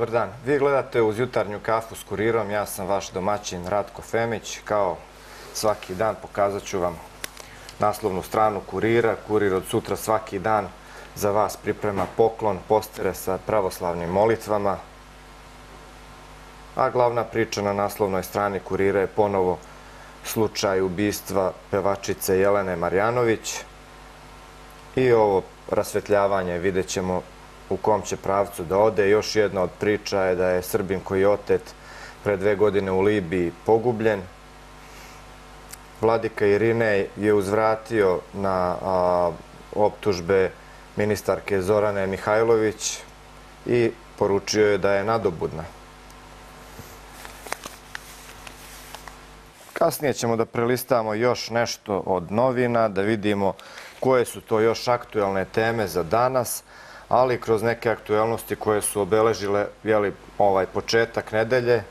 Dobar dan. Vi gledate uz jutarnju kafu s kurirom. Ja sam vaš domaćin Ratko Femić. Kao svaki dan pokazat ću vam naslovnu stranu kurira. Kurir od sutra svaki dan za vas priprema poklon, postere sa pravoslavnim molitvama. A glavna priča na naslovnoj strani kurira je ponovo slučaj ubistva pevačice Jelene Marjanović. I ovo rasvetljavanje vidjet ćemo u kom će pravcu da ode. Još jedna od priča je da je Srbim koji je otet pre dve godine u Libiji pogubljen. Vladika Irinej je uzvratio na optužbe ministarke Zorane Mihajlović i poručio je da je nadobudna. Kasnije ćemo da prelistamo još nešto od novina, da vidimo koje su to još aktuelne teme za danas ali kroz neke aktuelnosti koje su obeležile ovaj početak nedelje.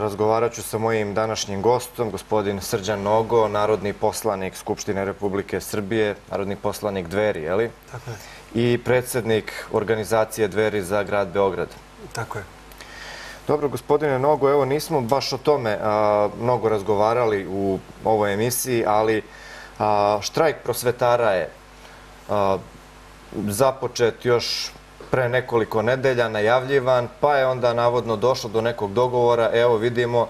Razgovarat ću sa mojim današnjim gostom, gospodin Srđan Nogo, narodni poslanik Skupštine Republike Srbije, narodni poslanik Dveri, je li? Tako je. I predsjednik organizacije Dveri za grad Beograd. Tako je. Dobro, gospodine Nogo, evo nismo baš o tome mnogo razgovarali u ovoj emisiji, ali štrajk prosvetara je započet još pre nekoliko nedelja, najavljivan, pa je onda navodno došlo do nekog dogovora. Evo vidimo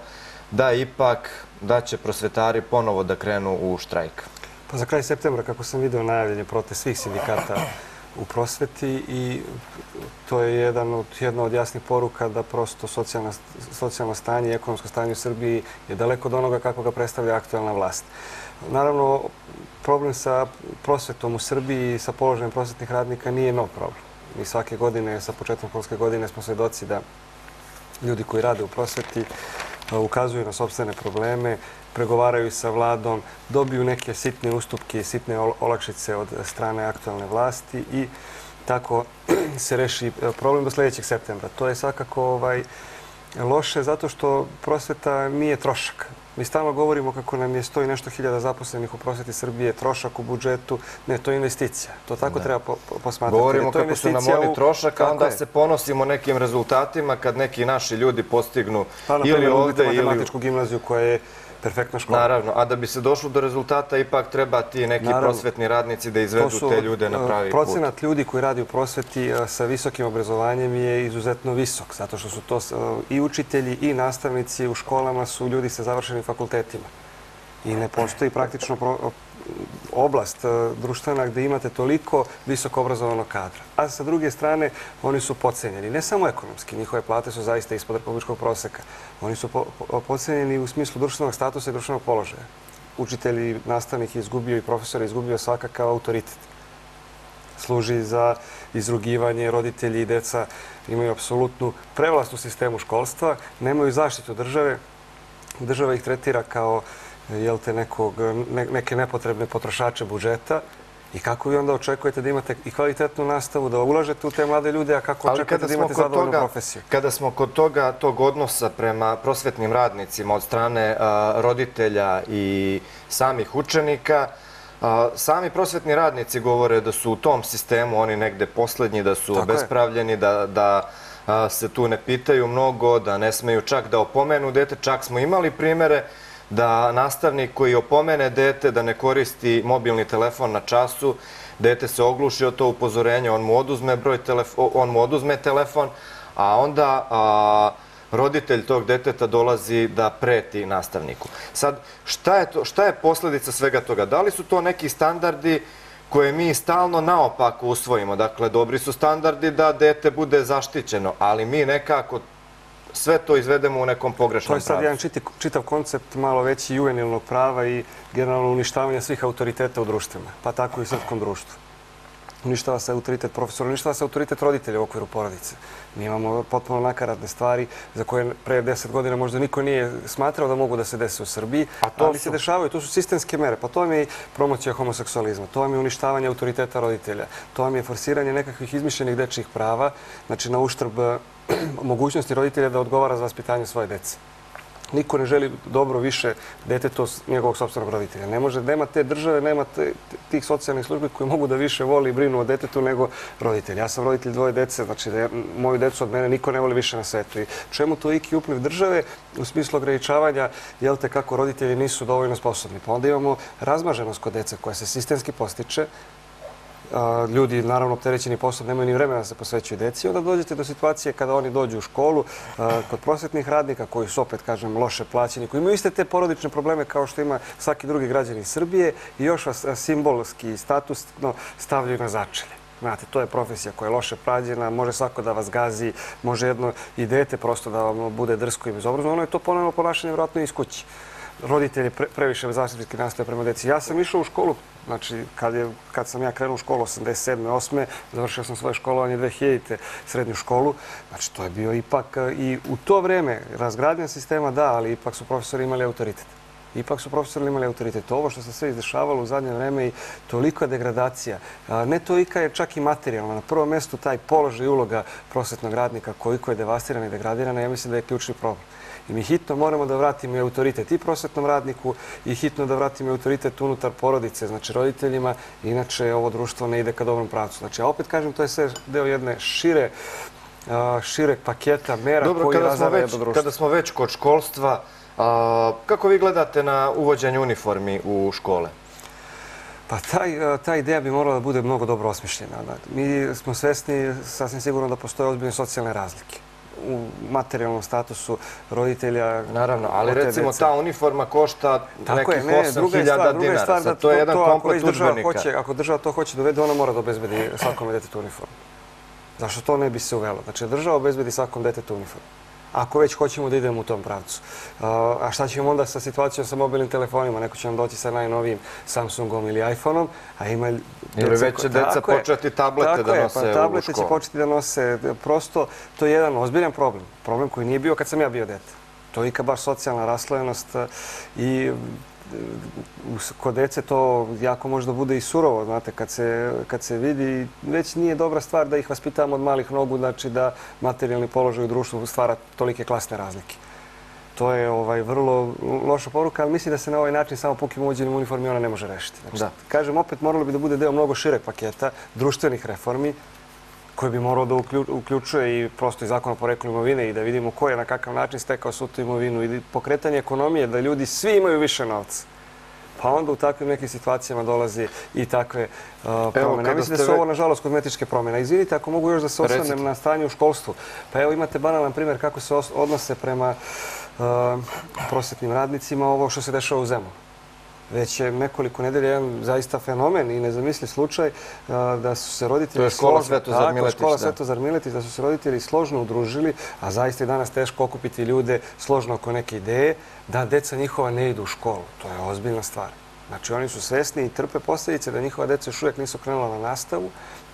da ipak da će prosvetari ponovo da krenu u štrajk. Pa za kraj septembra, kako sam vidio, najavljen je protest svih sindikata u prosveti i to je jedna od jasnih poruka da prosto socijalno stanje i ekonomsko stanje u Srbiji je daleko od onoga kako ga predstavlja aktualna vlast. Naravno, problem sa prosvetom u Srbiji i sa položajem prosvetnih radnika nije nov problem. Mi svake godine, sa početkom školske godine, smo svedoci da ljudi koji rade u prosveti e, ukazuju na sobstvene probleme, pregovaraju sa vladom, dobiju neke sitne ustupke i sitne olakšice od strane aktualne vlasti i tako se reši e, problem do sljedećeg septembra. To je svakako ovaj, loše zato što prosveta nije trošak. Mi stalno govorimo kako nam je stoji nešto hiljada zaposlenih u prosveti Srbije, trošak u budžetu. Ne, to je investicija. To tako treba posmatrati. Govorimo kako su nam oni trošak, a onda se ponosimo nekim rezultatima kad neki naši ljudi postignu pa, ili ovde ili... matematičku gimnaziju koja je perfektna škola. Naravno, a da bi se došlo do rezultata, ipak treba ti neki prosvetni radnici da izvedu te ljude na pravi put. Procenat ljudi koji radi u prosveti sa visokim obrazovanjem je izuzetno visok, zato što su to i učitelji i nastavnici u školama su ljudi sa završenim fakultetima. I ne postoji praktično oblast e, društvena gde imate toliko visoko obrazovanog kadra. A sa druge strane, oni su pocenjeni. Ne samo ekonomski, njihove plate su zaista ispod republičkog proseka. Oni su pocenjeni u smislu društvenog statusa i društvenog položaja. Učitelji, nastavnik je izgubio i profesor je izgubio svakakav autoritet. Služi za izrugivanje, roditelji i deca imaju apsolutnu prevlast u sistemu školstva, nemaju zaštitu države, država ih tretira kao jel te nekog, neke nepotrebne potrošače budžeta i kako vi onda očekujete da imate i kvalitetnu nastavu, da ulažete u te mlade ljude, a kako očekujete da imate zadovoljnu profesiju? Kada smo kod toga, tog odnosa prema prosvetnim radnicima od strane roditelja i samih učenika, sami prosvetni radnici govore da su u tom sistemu oni negde poslednji, da su obespravljeni, da, da se tu ne pitaju mnogo, da ne smeju čak da opomenu dete. Čak smo imali primere da nastavnik koji opomene dete da ne koristi mobilni telefon na času, dete se ogluši od to upozorenje, on mu oduzme, broj on mu oduzme telefon, a onda roditelj tog deteta dolazi da preti nastavniku. Sad, šta je, to, šta je posljedica svega toga? Da li su to neki standardi koje mi stalno naopako usvojimo? Dakle, dobri su standardi da dete bude zaštićeno, ali mi nekako sve to izvedemo u nekom pogrešnom pravu. To je sad jedan čitav koncept malo veći juvenilnog prava i generalno uništavanja svih autoriteta u društvima, pa tako i u srpskom društvu. Uništava se autoritet profesora, uništava se autoritet roditelja u okviru porodice. Mi imamo potpuno nakaradne stvari za koje pre deset godina možda niko nije smatrao da mogu da se dese u Srbiji, ali se dešavaju. To su sistemske mere. Pa to vam je promocija homoseksualizma, to vam je uništavanje autoriteta roditelja, to vam je forsiranje nekakvih izmišljenih dečjih prava, znači na uštrb mogućnosti roditelja da odgovara za vaspitanje svoje dece. Niko ne želi dobro više deteto njegovog sobstvenog roditelja. Ne može, nema te države, nema te, tih socijalnih službi koji mogu da više voli i brinu o detetu nego roditelj. Ja sam roditelj dvoje dece, znači da moju decu od mene niko ne voli više na svetu. I čemu to iki upliv države u smislu ograničavanja, jel te kako roditelji nisu dovoljno sposobni? Pa onda imamo razmaženost kod dece koja se sistemski postiče, ljudi, naravno, opterećeni poslom, nemaju ni vremena da se posvećuju deci. Onda dođete do situacije kada oni dođu u školu kod prosvetnih radnika koji su, opet kažem, loše plaćeni, koji imaju iste te porodične probleme kao što ima svaki drugi građani Srbije i još vas simbolski status stavljaju na začelje. Znate, to je profesija koja je loše prađena, može svako da vas gazi, može jedno i dete prosto da vam bude drsko i bezobrazno. Ono je to ponovno ponašanje vjerojatno iz kući roditelji pre, previše zaštitnički nastoje prema deci. Ja sam išao u školu, znači kad, je, kad sam ja krenuo u školu 87. 8. završio sam svoje školovanje 2000. srednju školu. Znači to je bio ipak e, i u to vreme razgradnja sistema da, ali ipak su profesori imali autoritet. Ipak su profesori imali autoritet. Ovo što se sve izdešavalo u zadnje vreme i toliko degradacija. Ne tolika je čak i materijalno. Na prvom mjestu taj položaj i uloga prosvetnog radnika koliko je devastirana i degradirana, ja mislim da je ključni problem. I mi hitno moramo da vratimo i autoritet i prosvetnom radniku i hitno da vratimo i autoritet unutar porodice, znači roditeljima. Inače, ovo društvo ne ide ka dobrom pravcu. Znači, ja opet kažem, to je sve deo jedne šire šireg paketa mera Dobro, koji razara jedno društvo. Kada smo već kod školstva, kako vi gledate na uvođenje uniformi u škole? Pa taj, ta ideja bi morala da bude mnogo dobro osmišljena. Mi smo svesni, sasvim sigurno, da postoje ozbiljne socijalne razlike u materijalnom statusu roditelja. Naravno, ali recimo ta uniforma košta nekih 8.000 dinara. To je jedan komplet učbenika. Ako država to hoće dovede, ona mora da obezbedi svakom detetu uniformu. Zašto to ne bi se uvelo? Znači, država obezbedi svakom detetu uniformu ako već hoćemo da idemo u tom pravcu. A šta ćemo onda sa situacijom sa mobilnim telefonima? Neko će nam doći sa najnovijim Samsungom ili iPhoneom, a ima... Ili već će deca početi tablete da nose u školu. Tako je, pa tablete će početi da nose. Prosto, to je jedan ozbiljan problem. Problem koji nije bio kad sam ja bio dete. To je i baš socijalna raslojenost i kod dece to jako možda bude i surovo, znate, kad se, kad se vidi, već nije dobra stvar da ih vaspitamo od malih nogu, znači da materijalni položaj u društvu stvara tolike klasne razlike. To je ovaj vrlo loša poruka, ali mislim da se na ovaj način samo pukim uvođenim uniformi ona ne može rešiti. Znači, da. Kažem, opet moralo bi da bude deo mnogo šireg paketa društvenih reformi, koji bi morao da uključuje i prosto i zakon o poreklu imovine i da vidimo ko je na kakav način stekao svu tu imovinu i pokretanje ekonomije, da ljudi svi imaju više novca. Pa onda u takvim nekim situacijama dolazi i takve promjene. Ja mislim da su ovo, nažalost, kozmetičke promjene. Izvinite, ako mogu još da se osvrnem na stanje u školstvu. Pa evo imate banalan primjer kako se odnose prema prosjetnim radnicima ovo što se dešava u zemlju već je nekoliko nedelja jedan zaista fenomen i nezamisli slučaj da su se roditelji... To je škola Svetozar Miletić. Škola Svetozar Miletić, da su se roditelji složno udružili, a zaista je danas teško okupiti ljude složno oko neke ideje, da deca njihova ne idu u školu. To je ozbiljna stvar. Znači, oni su svesni i trpe posljedice da njihova deca još uvijek nisu krenula na nastavu,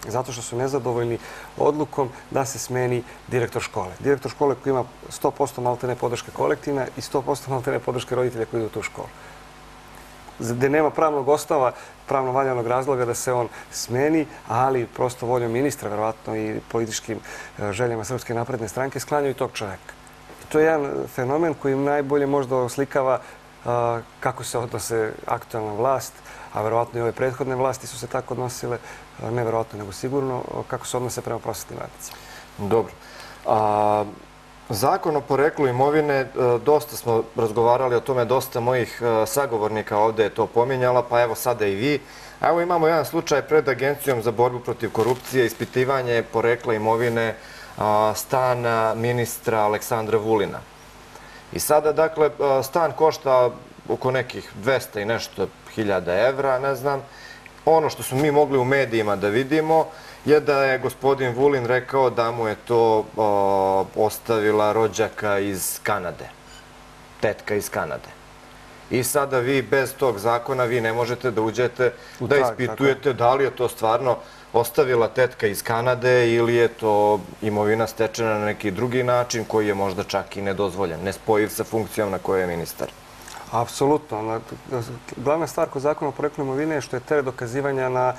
zato što su nezadovoljni odlukom da se smeni direktor škole. Direktor škole koji ima 100% maltene podrške kolektivna i 100% maltene podrške roditelja koji idu u tu školu gde nema pravnog ostava, pravno valjanog razloga da se on smeni, ali prosto voljom ministra, verovatno i političkim e, željama Srpske napredne stranke, sklanjaju tog čoveka. To je jedan fenomen koji najbolje možda oslikava e, kako se odnose aktualna vlast, a verovatno i ove prethodne vlasti su se tako odnosile, e, ne verovatno nego sigurno, kako se odnose prema prosvetnim radnicima. Dobro. Zakon o poreklu imovine, e, dosta smo razgovarali o tome, dosta mojih e, sagovornika ovde je to pominjala, pa evo sada i vi. Evo imamo jedan slučaj pred Agencijom za borbu protiv korupcije, ispitivanje porekla imovine e, stana ministra Aleksandra Vulina. I sada, dakle, stan košta oko nekih 200 i nešto hiljada evra, ne znam. Ono što smo mi mogli u medijima da vidimo, je da je gospodin Vulin rekao da mu je to ostavila rođaka iz Kanade. Tetka iz Kanade. I sada vi bez tog zakona vi ne možete da uđete da ispitujete da li je to stvarno ostavila tetka iz Kanade ili je to imovina stečena na neki drugi način koji je možda čak i nedozvoljen, nespojiv sa funkcijom na kojoj je ministar. Apsolutno. Glavna stvar kod zakona o poreklu imovine je što je tere dokazivanja na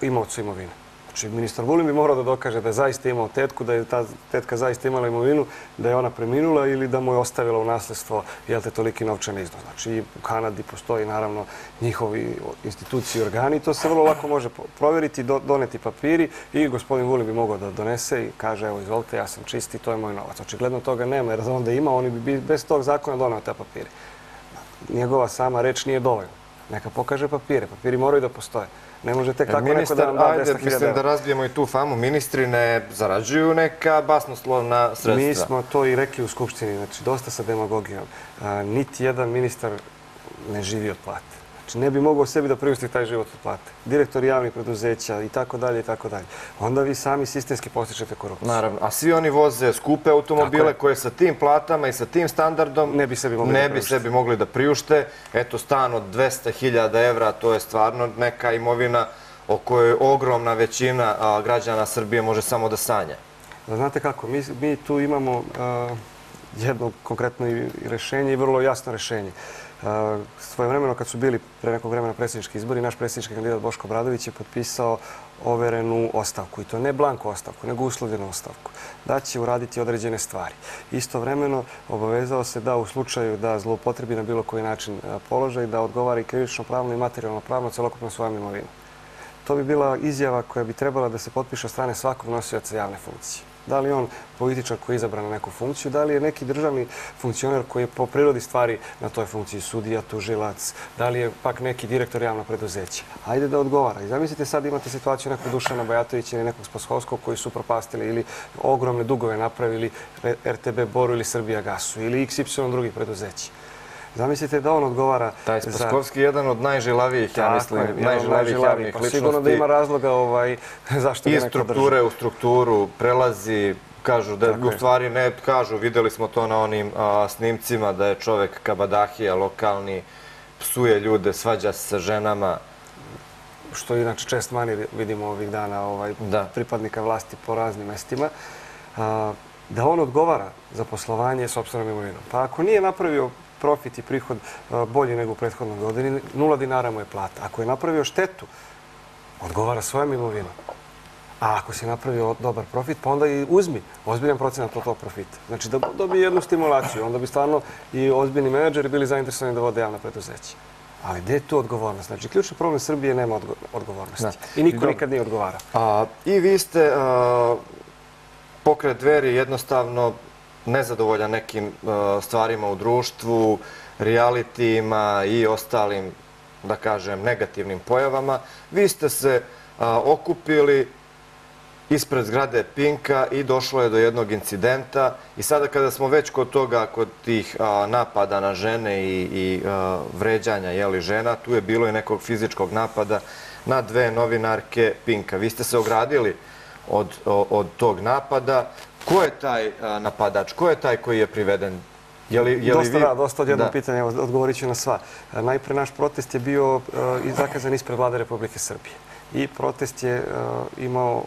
imovcu imovine. Znači, ministar Vulin bi morao da dokaže da je zaista imao tetku, da je ta tetka zaista imala imovinu, da je ona preminula ili da mu je ostavila u nasljedstvo, jel te, toliki novčani iznos. Znači, u Kanadi postoji, naravno, njihovi instituciji i organi. To se vrlo lako može provjeriti, doneti papiri i gospodin Vulin bi mogao da donese i kaže, evo, izvolite, ja sam čisti, to je moj novac. Očigledno toga nema, jer onda ima, oni bi bez tog zakona donao te papire. Njegova sama reč nije dovoljna. Neka pokaže papire. Papiri moraju da postoje. Ne možete kako neko da vam da 200.000 evra. Mislim da razbijemo i tu famu. Ministri ne zarađuju neka basnoslovna sredstva. Mi smo to i rekli u Skupštini. Znači, dosta sa demagogijom. Niti jedan ministar ne živi od plate. Znači, ne bi mogao sebi da priusti taj život od plate. Direktor javnih preduzeća i tako dalje i tako dalje. Onda vi sami sistemski postičete korupciju. Naravno. A svi oni voze skupe automobile koje sa tim platama i sa tim standardom ne bi sebi mogli, ne bi sebi mogli da priušte. Eto, stan od 200.000 evra, to je stvarno neka imovina o kojoj ogromna većina građana Srbije može samo da sanja. Znate kako, mi, mi tu imamo jedno konkretno rešenje i vrlo jasno rešenje svoje vremeno kad su bili pre nekog vremena predsjednički izbori, naš predsjednički kandidat Boško Bradović je potpisao overenu ostavku. I to ne blanku ostavku, nego uslovljenu ostavku. Da će uraditi određene stvari. Isto vremeno obavezao se da u slučaju da zloupotrebi na bilo koji način e, položaj, da odgovara i krivično pravno i materijalno pravno celokupno svojom imovinom. To bi bila izjava koja bi trebala da se potpiše od strane svakog nosioca javne funkcije da li on političar koji je izabran na neku funkciju, da li je neki državni funkcioner koji je po prirodi stvari na toj funkciji sudija, tužilac, da li je pak neki direktor javnog preduzeća. Hajde da odgovara. I zamislite sad imate situaciju nekog Dušana Bajatovića ili nekog Spashovskog koji su propastili ili ogromne dugove napravili RTB Boru ili Srbija Gasu ili XY drugih preduzeća. Zamislite da on odgovara... Taj Spaskovski je jedan od najžilavijih, ja mislim, najžilavijih javnih ličnosti. Pa sigurno da ima razloga ovaj, zašto ga neko drži. I strukture u strukturu prelazi, kažu da u stvari ne kažu, videli smo to na onim snimcima da je čovek kabadahija, lokalni, psuje ljude, svađa se sa ženama. Što inače čest mani vidimo ovih dana ovaj, pripadnika vlasti po raznim mestima. da on odgovara za poslovanje s obstvenom imovinom. Pa ako nije napravio profit i prihod bolji nego u prethodnom godini, nula dinara mu je plata. Ako je napravio štetu, odgovara svojom imovinom. A ako si napravio dobar profit, pa onda i uzmi ozbiljan procenat od tog profita. Znači da dobije jednu stimulaciju. Onda bi stvarno i ozbiljni menadžeri bili zainteresovani da vode javna preduzeća. Ali gdje je tu odgovornost? Znači, ključni problem Srbije nema odgovornosti. I niko nikad nije odgovara. I vi ste pokret dveri jednostavno nezadovoljan nekim e, stvarima u društvu, realitijima i ostalim, da kažem, negativnim pojavama, vi ste se e, okupili ispred zgrade Pinka i došlo je do jednog incidenta. I sada kada smo već kod toga, kod tih napada na žene i e, vređanja žena, tu je bilo i nekog fizičkog napada na dve novinarke Pinka. Vi ste se ogradili od tog napada. Ko je taj napadač? Ko je taj koji je priveden? Dosta da, dosta od jednog pitanja, odgovorit ću na sva. Najpre naš protest je bio zakazan ispred vlade Republike Srbije. I protest je imao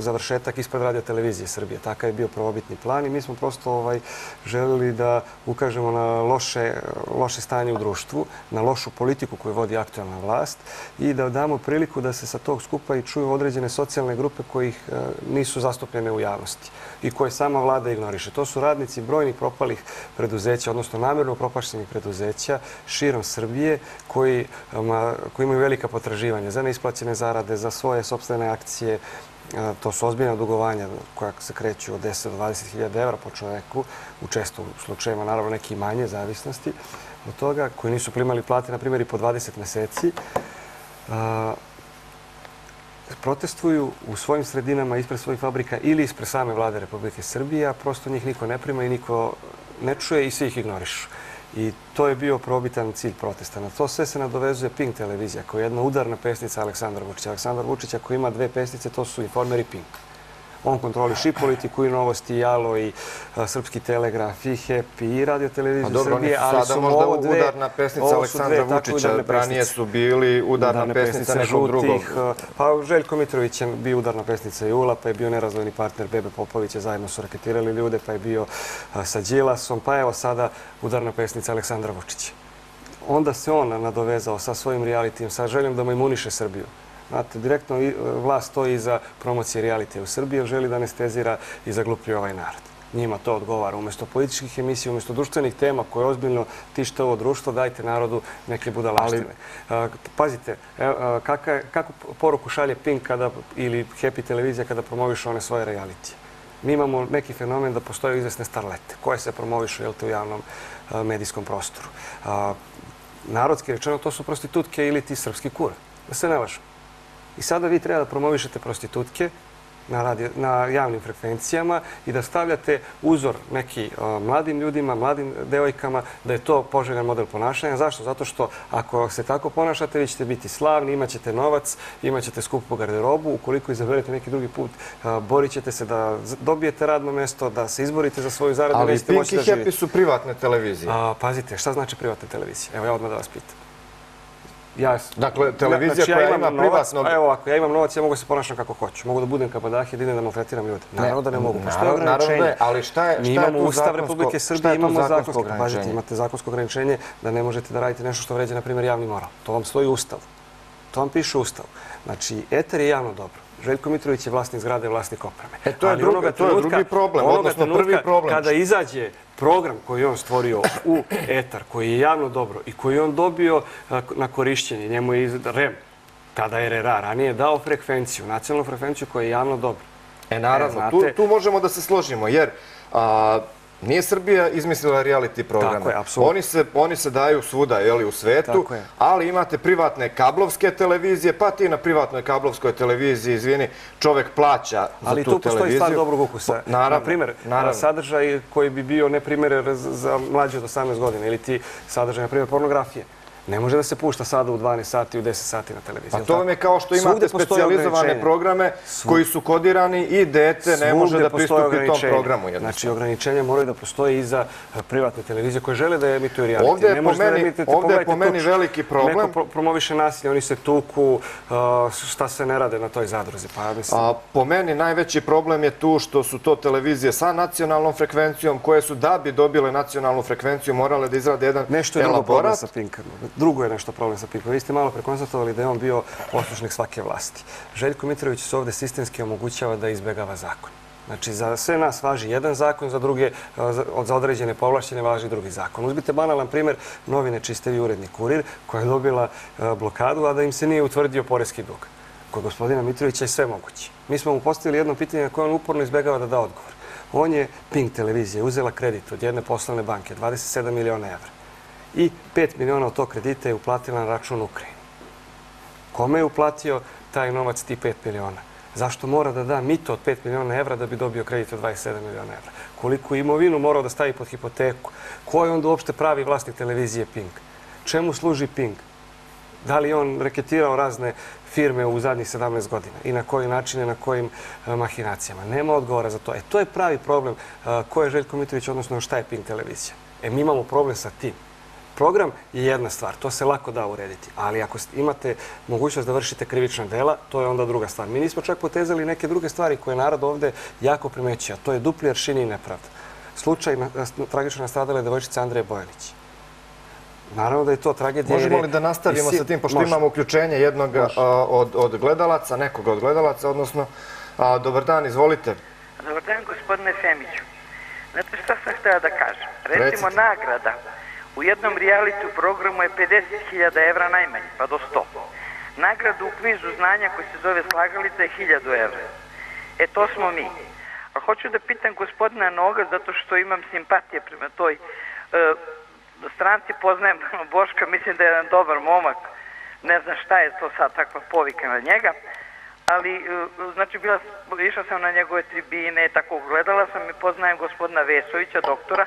završetak ispred radio televizije Srbije. Takav je bio prvobitni plan i mi smo prosto ovaj, želili da ukažemo na loše, loše stanje u društvu, na lošu politiku koju vodi aktualna vlast i da damo priliku da se sa tog skupa i čuju određene socijalne grupe kojih e, nisu zastupljene u javnosti i koje sama vlada ignoriše. To su radnici brojnih propalih preduzeća, odnosno namjerno propaštenih preduzeća širom Srbije koji, koji imaju velika potraživanja za neisplaćene zarade, za svoje sobstvene akcije, E, to su ozbiljna dugovanja koja se kreću od 10 do 20 hiljada evra po čoveku, u često slučajima, naravno, neki manje zavisnosti od toga, koji nisu primali plate, na primjer, i po 20 meseci. E, protestuju u svojim sredinama ispred svojih fabrika ili ispred same vlade Republike Srbije, a prosto njih niko ne prima i niko ne čuje i svi ih ignorišu. I to je bio probitan cilj protesta. Na to sve se nadovezuje Pink televizija, koja je jedna udarna pesnica Aleksandra Vučića. Aleksandar Vučića ako ima dve pesnice, to su informeri Pink. On kontroliš i politiku i novosti, i Jalo, i Srpski telegraf, i HEP, i Radio televiziju Srbije, ali su možda ovo dve... udarna pesnica Aleksandra Vučića, ranije su bili udarna pesnica nekog drugog. Pa Željko Mitrović je bio udarna pesnica Jula, pa je bio nerazvojni partner Bebe Popovića, zajedno su raketirali ljude, pa je bio sa Đilasom, pa evo sada udarna pesnica Aleksandra Vučića. Onda se on nadovezao sa svojim realitijem, sa željom da mu imuniše Srbiju Znate, direktno i- vlast stoji iza promocije realitija u Srbiji, jer želi da anestezira i zagluplji ovaj narod. Njima to odgovara. Umjesto političkih emisija, umjesto društvenih tema koje ozbiljno tište ovo društvo, dajte narodu neke budalaštine. A, Pazite, kaka- kakvu poruku šalje Pink kada, ili Happy televizija kada promovišu one svoje realitije? Mi imamo neki fenomen da postoje izvesne starlete koje se promovišu jel, te, u javnom a, medijskom prostoru. A, Narodski rečeno, to su prostitutke ili ti srpski kur. Da se ne lažu. I sada vi treba da promovišete prostitutke na, radio, na javnim frekvencijama i da stavljate uzor neki mladim ljudima, mladim devojkama, da je to poželjan model ponašanja. Zašto? Zato što ako se tako ponašate, vi ćete biti slavni, imat ćete novac, imat ćete skupu garderobu. Ukoliko izaberete neki drugi put, a, borit ćete se da dobijete radno mesto, da se izborite za svoju zaradu, Ali nećete Pink moći i da Happy su privatne televizije. A, pazite, šta znači privatna televizija? Evo ja odmah da vas pitam. Dakle, televizija ja koja ima novac, privatnog- a Evo, ako ja imam novac, ja mogu se ponašam kako hoću. Mogu da budem kapadah i da idem da maltretiram ljude. Naravno da ne mogu. Naravno- naravno ograničenje. ali šta je- Mi šta je imamo tu Ustav zakonsko- Republike je Srbije, tu imamo zakonsko zakonsko ograničenje? Imate zakonsko ograničenje da ne možete da radite nešto što vređa, na primjer, javni moral. To vam stoji u Ustavu. To vam piše u Ustavu. Znači, eter je javno dobro. Željko Mitrović je vlasnik zgrade, vlasnik opreme. E, to je Ali druga- onoga to je trenutka- drugi problem, odnosno prvi problem. Kada izađe program koji je on stvorio u etar, koji je javno dobro i koji je on dobio a, na korišćenje, njemu je REM, tada je RRA, ranije je dao frekvenciju, nacionalnu frekvenciju koja je javno dobro. E, naravno, E, tu, možemo da se složimo, jer a, nije Srbija izmislila reality programe. Tako je, apsolutno. Oni se, oni se daju svuda jeli, u svetu, ali imate privatne kablovske televizije, pa ti na privatnoj kablovskoj televiziji, izvini, čovek plaća za Ali tu tu postoji televiziju. stvar dobrog ukusa. Naravno, Na primjer, naravno. sadržaj koji bi bio neprimjeren za- za mlađe od 18 godina ili ti sadržaj, na primjer, pornografije. Ne može da se pušta sada u 12 sati, u 10 sati na televiziji. Pa to vam je kao što imate ograničenja. programe koji su kodirani i dete ne može da pristupi tom programu. Znači, ograničenja moraju da postoje i za eh, privatne televizije koje žele da emituju reality. Ovdje je po meni- emitujete, ovdje je po pogledajte meni to, veliki problem. Neko pro- promoviše nasilje, oni se tuku, eh, šta se ne rade na toj zadruzi. Pa ja mislim... A, po meni najveći problem je tu što su to televizije sa nacionalnom frekvencijom koje su da bi dobile nacionalnu frekvenciju morale da izrade jedan Nešto je drugo problem elaborat. sa Pinkom. Drugo je nešto problem sa Pinkom. Vi ste malo prekonstatovali da je on bio poslušnik svake vlasti. Željko Mitrović se ovde sistemski omogućava da izbjegava zakon. Znači, za sve nas važi jedan zakon, za druge, za- za određene povlašćene važi drugi zakon. Uzmite banalan primjer novine Čistevi uredni kurir, koja je dobila e, blokadu, a da im se nije utvrdio porezki dug. Kod gospodina Mitrovića je sve moguće. Mi smo mu postavili jedno pitanje na koje on uporno izbjegava da da odgovor. On je, Pink televizije uzela kredit od jedne poslovne banke, 27 miliona evra i 5 miliona od tog kredita je uplatila na račun Ukrajine. Kome je uplatio taj novac ti 5 miliona? Zašto mora da da mito od 5 miliona evra da bi dobio kredit od 27 miliona evra? Koliko imovinu morao da stavi pod hipoteku? Ko je onda uopšte pravi vlasnik televizije Pink? Čemu služi Pink? Da li je on reketirao razne firme u zadnjih 17 godina i na koji način na kojim e, mahinacijama? Nema odgovora za to. E, to je pravi problem. E, ko je Željko Mitrović, odnosno šta je Pink televizija? E, mi imamo problem sa tim. Program je jedna stvar, to se lako da urediti, ali ako imate mogućnost da vršite krivična dela, to je onda druga stvar. Mi nismo čak potezali neke druge stvari koje narod ovde jako primećuje, a to je dupli aršini i nepravda. Slučaj na, tragično nastradale devojčice Andreje Bojanić. Naravno da je to tragedija. Možemo je- li da nastavimo si- sa tim, pošto Može. imamo uključenje jednog a, od, od gledalaca, nekoga od gledalaca, odnosno, a, dobar dan, izvolite. Dobar dan, gospodine Semiću. Znate šta sam htjela da kažem? Recimo, Recite. nagrada u jednom reality programu je 50.000 evra najmanje, pa do 100. Nagradu u kvizu znanja koji se zove Slagalica je 1000 evra. E, to smo mi. A hoću da pitam gospodina Noga, zato što imam simpatije prema toj e, stranci, poznajem Boška, mislim da je jedan dobar momak. Ne znam šta je to sad takva povika na njega ali e, znači bila išla sam na njegove tribine tako gledala sam i poznajem gospodina Vesovića doktora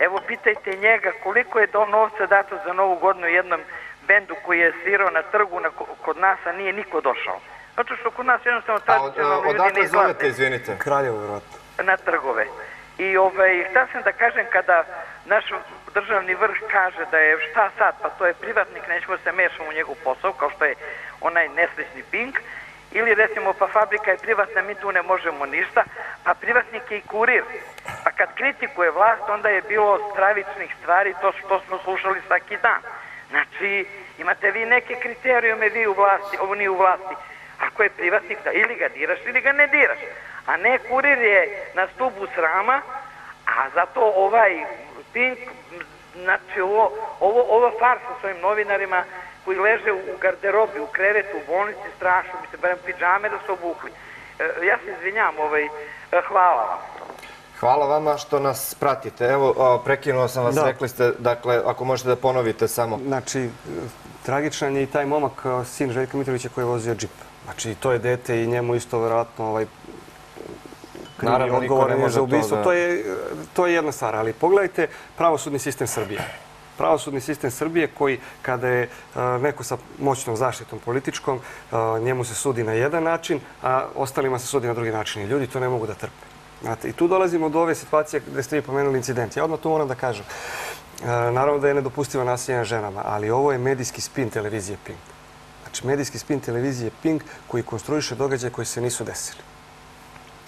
evo pitajte njega koliko je do novca dato za novu godinu jednom bendu koji je svirao na trgu na, kod nas a nije niko došao zato što kod nas jednostavno tradicionalno ljudi ne odakle izlaze zovete, izvinite? Kraljevo, vjerojatno. na trgove. I ovaj, htio sam da kažem kada naš državni vrh kaže da je šta sad, pa to je privatnik, nećemo se mešamo u njegov posao, kao što je onaj nesrećni Pink, ili recimo pa fabrika je privatna, mi tu ne možemo ništa, a privatnik je i kurir. Pa kad kritikuje vlast, onda je bilo stravičnih stvari, to što smo slušali svaki dan. Znači, imate vi neke kriterijume vi u vlasti, ovo nije u vlasti, ako je privatnik, da ili ga diraš ili ga ne diraš. A ne kurir je na stubu srama, a zato ovaj Pink, znači ovo, ovo, ovo farsa s ovim novinarima koji leže u garderobi, u krevetu, u bolnici, strašno, mi se barem pidžame da su obukli. E, ja se izvinjam, ovaj, e, hvala vam. Hvala vama što nas pratite. Evo, prekinuo sam vas, Da. rekli ste, dakle, ako možete da ponovite samo. Znači, tragičan je i taj momak, sin Željka Mitrovića koji je vozio džip. Znači, to je dete i njemu isto vjerojatno ovaj, krivi odgovoran je može za to ubistvo. da- To je, to je jedna stvar, ali pogledajte pravosudni sistem Srbije. Pravosudni sistem Srbije koji kada je neko sa moćnom zaštitom političkom, njemu se sudi na jedan način, a ostalima se sudi na drugi način. I ljudi to ne mogu da trpe. Znate, I tu dolazimo do ove situacije gdje ste vi pomenuli incident. Ja odmah tu moram da kažem. E, Naravno da je nedopustivo nasilje nad ženama, ali ovo je medijski spin televizije Pink. Znači, medijski spin televizije Pink koji konstruiše događaje koji se nisu desili.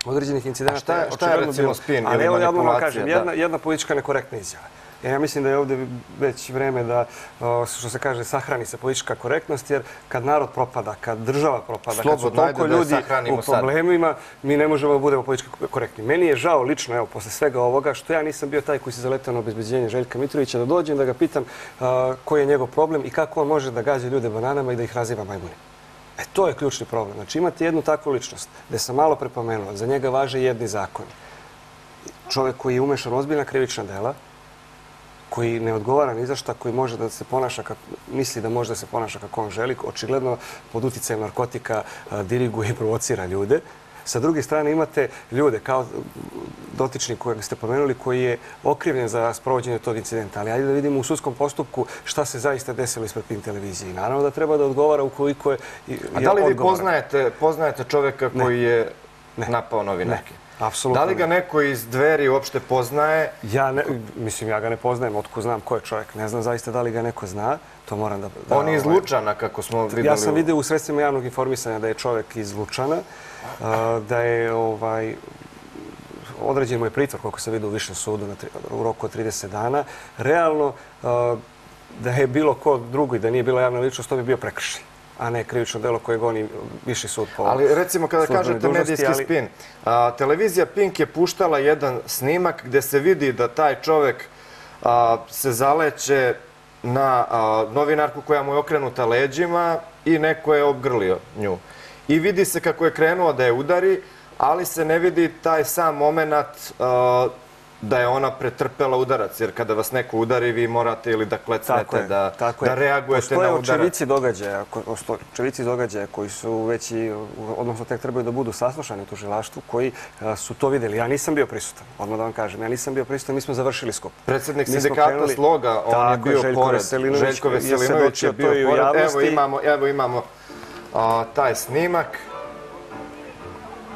Određenih incidenta A šta je- šta je očigledno recimo bilo. spin Ali ili evo ja odmah vam manipulacija, kažem, jedna politička nekorektna izjava. Ja mislim da je ovdje već vreme da, što se kaže, sahrani se politička korektnost, jer kad narod propada, kad država propada, kad su toliko ljudi u sad. problemima, mi ne možemo da budemo politički korektni. Meni je žao lično, evo, posle svega ovoga, što ja nisam bio taj koji se zaletao na obezbeđenje Željka Mitrovića, da dođem da ga pitam koji je njegov problem i kako on može da gađa ljude bananama i da ih raziva majmuni. E, to je ključni problem. Znači, imate jednu takvu ličnost, gde sam malo prepomenuo, za njega važe jedni zakoni. Čovjek koji je umešan ozbiljna krivična dela, koji ne odgovara ni za šta, koji može da se ponaša kako, misli da može da se ponaša kako on želi, očigledno pod uticajem narkotika diriguje i provocira ljude. Sa druge strane imate ljude kao dotični kojeg ste pomenuli koji je okrivljen za sprovođenje tog incidenta. Ali ajde da vidimo u sudskom postupku šta se zaista desilo ispred Pink televizije. Naravno da treba da odgovara ukoliko je, je A da li vi poznajete, poznajete čovjeka koji je napao novinarke? Apsolutno Da li ga ne. neko iz dveri uopšte poznaje? Ja ne, mislim, ja ga ne poznajem, otko znam ko je čovjek. Ne znam zaista da li ga neko zna. To moram da... da On je iz ovaj, Lučana, kako smo videli. Ja sam vidio u sredstvima javnog informisanja da je čovjek iz Lučana, da je ovaj, određen mu je pritvor, koliko se vidio u višem sudu na tri, u roku od 30 dana. Realno, da je bilo ko drugo i da nije bila javna ličnost, to bi bio prekršaj a ne krivično delo koje goni viši sud po Ali recimo kada službenoj kažete dužnosti, medijski ali- spin, a, televizija Pink je puštala jedan snimak gdje se vidi da taj čovjek a, se zaleće na a, novinarku koja mu je okrenuta leđima i neko je obgrlio nju. I vidi se kako je krenuo da je udari, ali se ne vidi taj sam moment da je ona pretrpela udarac, jer kada vas neko udari, vi morate ili da Tako klecnete, je, da, tako da je. reagujete Postoje na udarac. očevici događaja, ko- postoje očevici događaja koji su već i, odnosno tek trebaju da budu saslušani u tužilaštvu, koji a, su to vidjeli. Ja nisam bio prisutan, odmah da vam kažem. Ja nisam bio prisutan, mi smo završili skup. Predsjednik sindikata krenuli- Sloga, on je bio Željko pored. Veselinović Željko Veselinović je bio pored. Evo imamo, evo imamo a, taj snimak.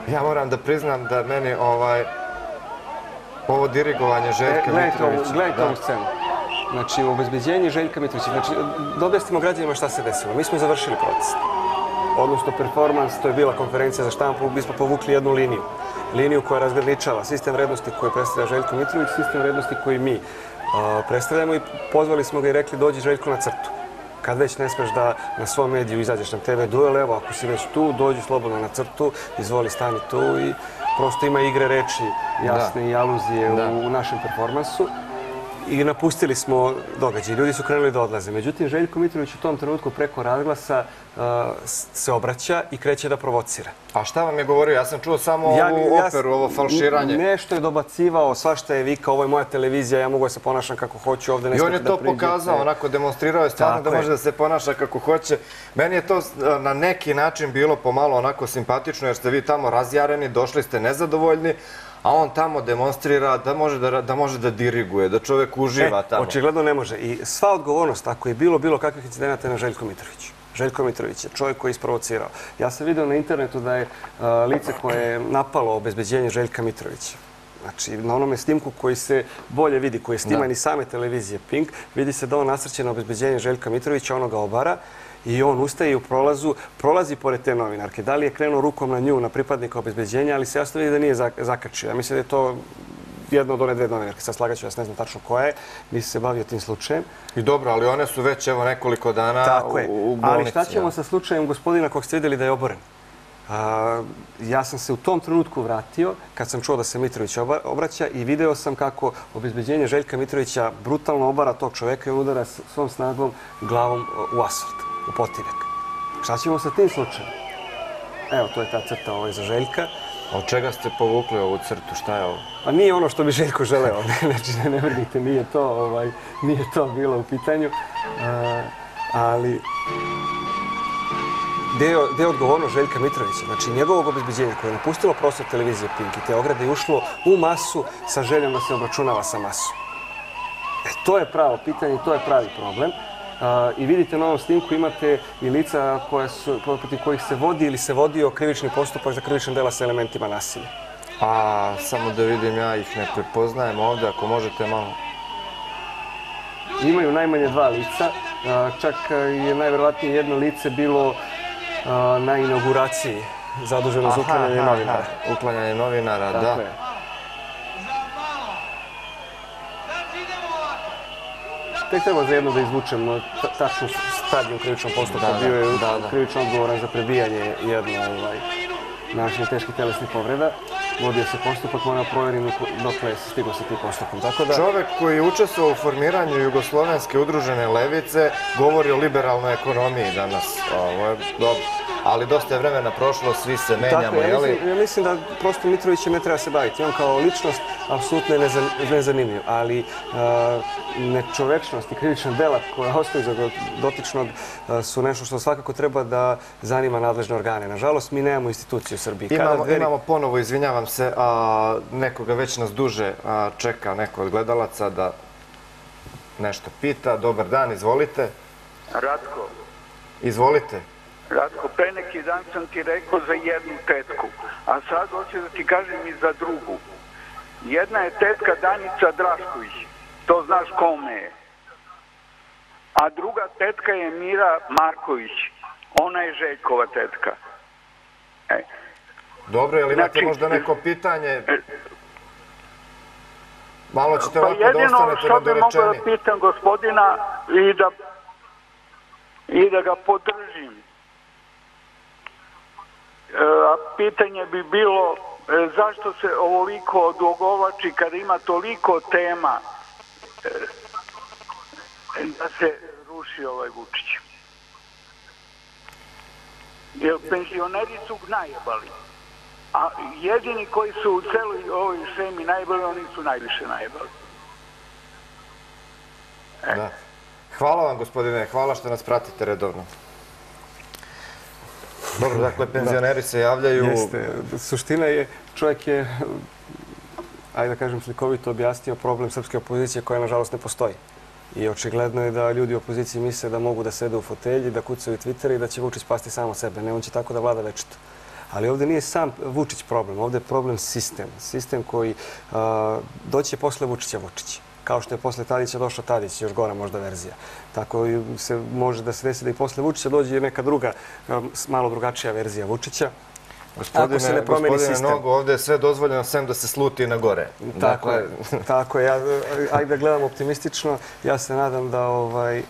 Ja moram da priznam da meni ovaj ovo dirigovanje Željka E, ovu, Mitrovića. gledajte da. ovu scenu. Znači, u obezbeđenju Željka Mitrovića. Znači, da objasnimo građanima šta se desilo. Mi smo završili protest. Odnosno, performans, to je bila konferencija za štampu, mi smo povukli jednu liniju. Liniju koja razgraničava sistem vrednosti koji predstavlja Željko Mitrović, sistem vrednosti koji mi a, predstavljamo i pozvali smo ga i rekli dođi Željko na crtu. Kad već ne smeš da na svom mediju izađeš na TV duel, evo, ako si već tu, dođi slobodno na crtu, izvoli stani tu i prosto ima igre reči jasne i aluzije Da. u, u našem performansu. I napustili smo događaj. Ljudi su krenuli da odlaze. Međutim, Željko Mitrović u tom trenutku preko razglasa uh, se obraća i kreće da provocira. A šta vam je govorio? Ja sam čuo samo ovu operu, ovo falširanje. Nešto je dobacivao, svašta je vikao, ovo je moja televizija, ja mogu da se ponašam kako hoću, ovdje ne I on je to pokazao, onako demonstrirao je stvarno da može da se ponaša kako hoće. Meni je to a, na neki način bilo pomalo onako simpatično jer ste vi tamo razjareni, došli ste nezadovoljni, a on tamo demonstrira da može da, ra- da, može da diriguje, da čovjek uživa E, tamo. Očigledno ne može. I sva odgovornost, ako je bilo bilo kakvih incidenata je na Željko Mitroviću. Željko Mitrović je čovjek koji je isprovocirao. Ja sam vidio na internetu da je a, lice koje je napalo obezbeđenje Željka Mitrovića. Znači, na onome snimku koji se bolje vidi, koji je sniman i same televizije Pink, vidi se da on nasrće na obezbeđenje Željka Mitrovića, ono ga obara i on ustaje i u prolazu, prolazi pored te novinarke. Da li je krenuo rukom na nju, na pripadnika obezbeđenja, ali se vidi da nije zak- zakačio. Ja mislim da je to jedna od one dve novinarke. Sad slagaću vas, ne znam tačno koja je, nisi se bavio tim slučajem. I dobro, ali one su već evo nekoliko dana Tako u, je. u bolnici. Ali šta ćemo ja. sa slučajem gospodina kog ste vidjeli da je oboren? A, ja sam se u tom trenutku vratio kad sam čuo da se Mitrović obraća i video sam kako obezbeđenje Željka Mitrovića brutalno obara tog čoveka i udara svom snagom glavom u asfalt, u potinak. Šta ćemo sa tim slučajem? Evo, to je ta crta ovaj za Željka. Od čega ste povukli ovu crtu? Šta je ovo? Pa nije ono što bi Željko želeo, znači ne, ne brinite, nije to, ovaj, nije to bilo u pitanju. A, ali deo, deo odgovornost Željka Mitrovića, znači njegovog obezbeđenja koje je napustilo prostor televizije Pink i te ograde i ušlo u masu sa željom da se obračunava sa masom. E, to je pravo pitanje i to je pravi problem. A, I vidite na ovom snimku imate i lica koja su, protiv kojih se vodi ili se vodio krivični postupak za krivična dela sa elementima nasilja. A, samo da vidim, ja ih ne prepoznajem ovdje, ako možete malo... Imaju najmanje dva lica, a, čak je najverovatnije jedno lice bilo a, na inauguraciji zaduženo za uklanjanje novinara. Uklanjanje novinara, da. Tako je. Tek treba za jedno da izvučemo ta- tačnu stadiju krivičnog postupka. Da, da, Bio je da, da. krivično odgovoran za prebijanje jedno ovaj, naših teških telesnih povreda. Vodio se postupak, mora provjeriti dokle se stigo sa tim postupkom. Tako da, Čovek koji je učestvovao u formiranju Jugoslovenske udružene levice govori o liberalnoj ekonomiji danas. Ovo je dobro. Ali dosta je vremena prošlo, svi se menjamo, Tako, ja jeli? mislim, ja mislim da prosto Mitrovićem ne treba se baviti. On kao ličnost apsolutno je nezan- nezanimljiv, ali uh, nečovečnost i krivična dela koja ostaju za dotičnog uh, su nešto što svakako treba da zanima nadležne organe. Nažalost, mi nemamo instituciju u Srbiji. Imamo, dveri- imamo ponovo, izvinjavam se, a, nekoga već nas duže a, čeka, neko od gledalaca da nešto pita. Dobar dan, izvolite. Ratko, Izvolite. Ratko, pre neki dan sam ti rekao za jednu tetku, a sad hoću da ti kažem i za drugu. Jedna je tetka Danica Drašković, to znaš kome je. A druga tetka je Mira Marković, ona je Željkova tetka. E, Dobro, jel imate Znači- možda neko pitanje? Malo ćete pa ovako da jedino ostanete što bi mogao da pitam gospodina i da, i da ga podržim. E, a pitanje bi bilo e, zašto se ovoliko odugovlači kada ima toliko tema e, e, da se ruši ovaj Vučić. Jer penzioneri su najebali. A jedini koji su u celoj ovoj šemi najbolji, oni su najviše najebali. Da. Hvala vam, gospodine. Hvala što nas pratite redovno. Dobro, dakle, penzioneri se javljaju. Jeste. Suština je, čovjek je, ajde da kažem slikovito, objasnio problem srpske opozicije koja nažalost ne postoji. I očigledno je da ljudi u opoziciji misle da mogu da sede u fotelji, da kucaju Twitter i da će Vučić pasti samo od sebe. Ne, on će tako da vlada večito. Ali ovdje nije sam Vučić problem, ovdje je problem sistem. Sistem koji a, doće posle Vučića Vučić. Kao što je posle Tadića došao Tadić, još gora možda verzija. Tako se može da se desi da i posle Vučića dođe neka druga, a, malo drugačija verzija Vučića. Gospodine, Ako se ne promeni gospodine sistem. Nogo, ovdje je sve dozvoljeno sem da se sluti na gore. Tako je, tako je. Ja, ajde da gledam optimistično. Ja se nadam da ovaj,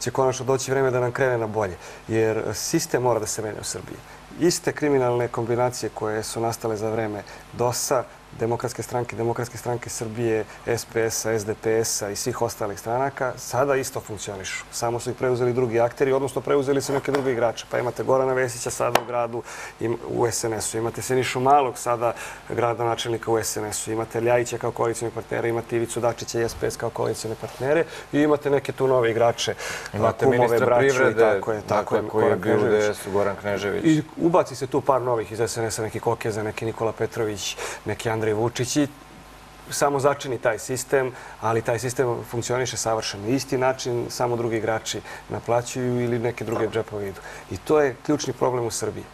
će konačno doći vreme da nam krene na bolje. Jer sistem mora da se menja u Srbiji. Iste kriminalne kombinacije koje su nastale za vreme DOS-a, Demokratske stranke, Demokratske stranke Srbije, SPS-a, SDP-a i svih ostalih stranaka, sada isto funkcionišu. Samo su ih preuzeli drugi akteri, odnosno preuzeli su neke druge igrače. Pa imate Gorana Vesića sada u gradu u SNS-u, imate Senišu Malog sada grada načelnika u SNS-u, imate Ljajića kao koalicijne partnere, imate Ivicu Dačića i SPS kao koalicijne partnere i imate neke tu nove igrače, Imate kumove, ministra braću i privrede, tako je, tako dakle, je, koji je bio u. DS-u, Goran Knežević. I ubaci se tu par novih iz SNS-a, neki Kokeza, neki Nikola Petrović, neki Andrej Vučić i samo začini taj sistem, ali taj sistem funkcioniše savršeno. Isti način, samo drugi igrači naplaćuju ili neke druge džepove idu. I to je ključni problem u Srbiji.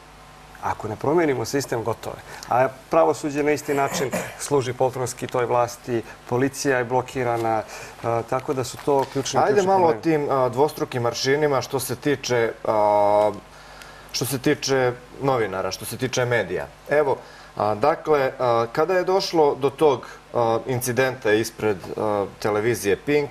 Ako ne promijenimo sistem, gotovo je. A pravosuđe na isti način služi poltronski toj vlasti, policija je blokirana, a, tako da su to ključni, Ajde ključni malo o tim a, dvostrukim aršinima što se tiče a, što se tiče novinara, što se tiče medija. Evo, dakle, kada je došlo do tog incidenta ispred televizije Pink,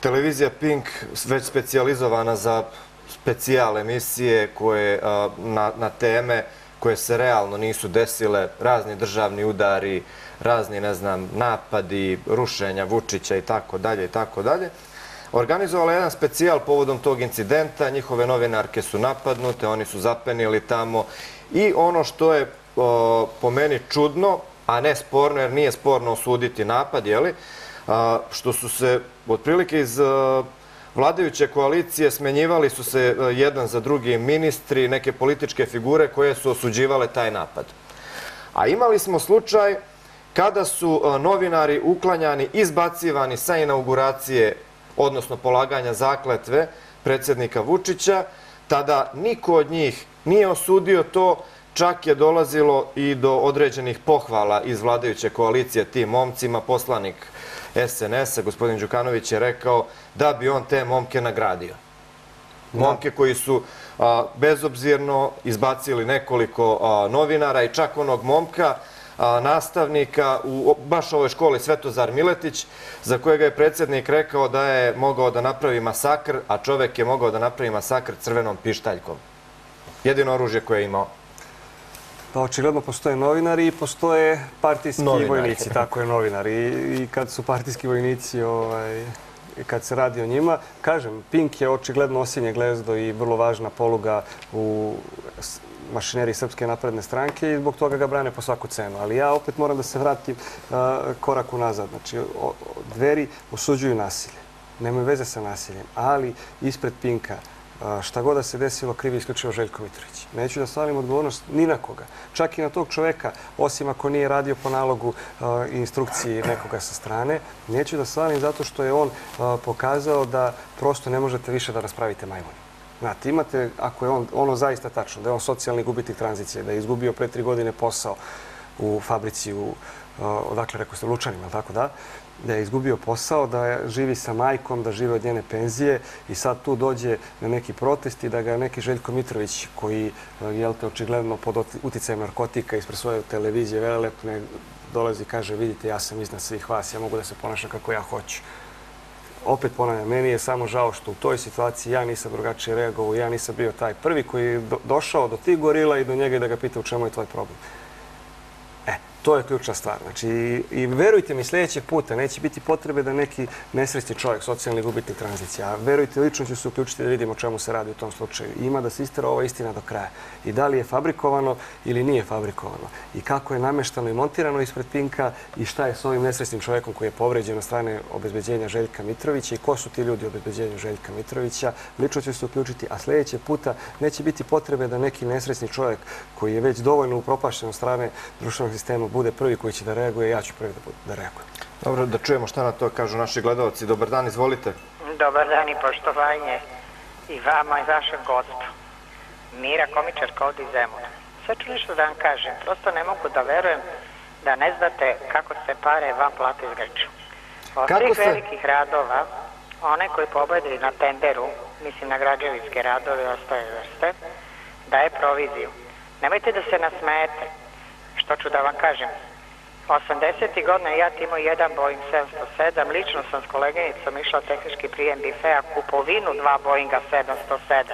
televizija Pink već specijalizovana za specijal emisije koje na, na teme koje se realno nisu desile, razni državni udari, razni, ne znam, napadi, rušenja Vučića i tako dalje i tako dalje. Organizovala jedan specijal povodom tog incidenta, njihove novinarke su napadnute, oni su zapenili tamo i ono što je po meni čudno, a ne sporno, jer nije sporno osuditi napad, jeli, što su se otprilike iz e, vladajuće koalicije smenjivali su se e, jedan za drugi ministri, neke političke figure koje su osuđivale taj napad. A imali smo slučaj kada su e, novinari uklanjani, izbacivani sa inauguracije, odnosno polaganja zakletve predsjednika Vučića, tada niko od njih nije osudio to, čak je dolazilo i do određenih pohvala iz vladajuće koalicije tim momcima. Poslanik SNS-a, gospodin Đukanović, je rekao da bi on te momke nagradio. Momke koji su bezobzirno izbacili nekoliko novinara i čak onog momka, nastavnika u baš ovoj školi Svetozar Miletić, za kojega je predsjednik rekao da je mogao da napravi masakr, a čovek je mogao da napravi masakr crvenom pištaljkom. Jedino oružje koje je imao. Pa očigledno postoje novinari i postoje partijski vojnici, tako je novinari. I kad su partijski vojnici, ovaj, kad se radi o njima, kažem, Pink je očigledno osinje glezdo i vrlo važna poluga u mašineriji Srpske napredne stranke i zbog toga ga brane po svaku cenu. Ali ja opet moram da se vratim korak unazad. Znači, dveri osuđuju nasilje. Nemaju veze sa nasiljem, ali ispred Pinka šta god da se desilo, krivi isključivo Željko Mitrović. Neću da stavim odgovornost ni na koga. Čak i na tog čoveka, osim ako nije radio po nalogu i instrukciji nekoga sa strane, neću da stavim zato što je on pokazao da prosto ne možete više da raspravite majmoni. Znate, imate, ako je on, ono zaista tačno, da je on socijalni gubitnik tranzicije, da je izgubio pre tri godine posao u fabrici, u, odakle rekao ste, Lučanima, tako da, da je izgubio posao, da živi sa majkom, da žive od njene penzije i sad tu dođe na neki protest i da ga neki Željko Mitrović, koji eh, je te očigledno pod uticajem narkotika ispred svoje televizije velelepne, dolazi i kaže vidite ja sam iznad svih vas, ja mogu da se ponašam kako ja hoću. Opet ponavljam, meni je samo žao što u toj situaciji ja nisam drugačije reagovao, ja nisam bio taj prvi koji je došao do tih gorila i do njega i da ga pita u čemu je tvoj problem. To je ključna stvar. Znači, i verujte mi, sljedećeg puta neće biti potrebe da neki nesrećni čovjek, socijalni gubitnik tranzicija, a verujte, lično ću se uključiti da vidimo čemu se radi u tom slučaju. Ima da se istera ova istina do kraja. I da li je fabrikovano ili nije fabrikovano. I kako je nameštano i montirano ispred Pinka i šta je s ovim nesrećnim čovjekom koji je povređen na strane obezbeđenja Željka Mitrovića i ko su ti ljudi u obezbeđenju Željka Mitrovića. Lično ću se uključiti, a sljedećeg puta neće biti potrebe da neki nesrećni čovjek koji je već dovoljno upropašten od strane društvenog sistema bude prvi koji će da reaguje, ja ću prvi da reagujem. Dobro, da čujemo šta na to kažu naši gledalci. Dobar dan, izvolite. Dobar dan i poštovanje i vama i vašem gostu. Mira Komičarka od Zemuna. Sve ću nešto da vam kažem. Prosto ne mogu da verujem da ne znate kako se pare van plate izgrču. Od svih velikih radova, one koji pobedili na tenderu, mislim na građevinske radove ostaje vrste, daje proviziju. Nemojte da se nasmete što ću da vam kažem. 80. godine ja timo jedan Boeing 707, lično sam s koleginicom išla tehnički prijem bifeja kupovinu dva Boeinga 707.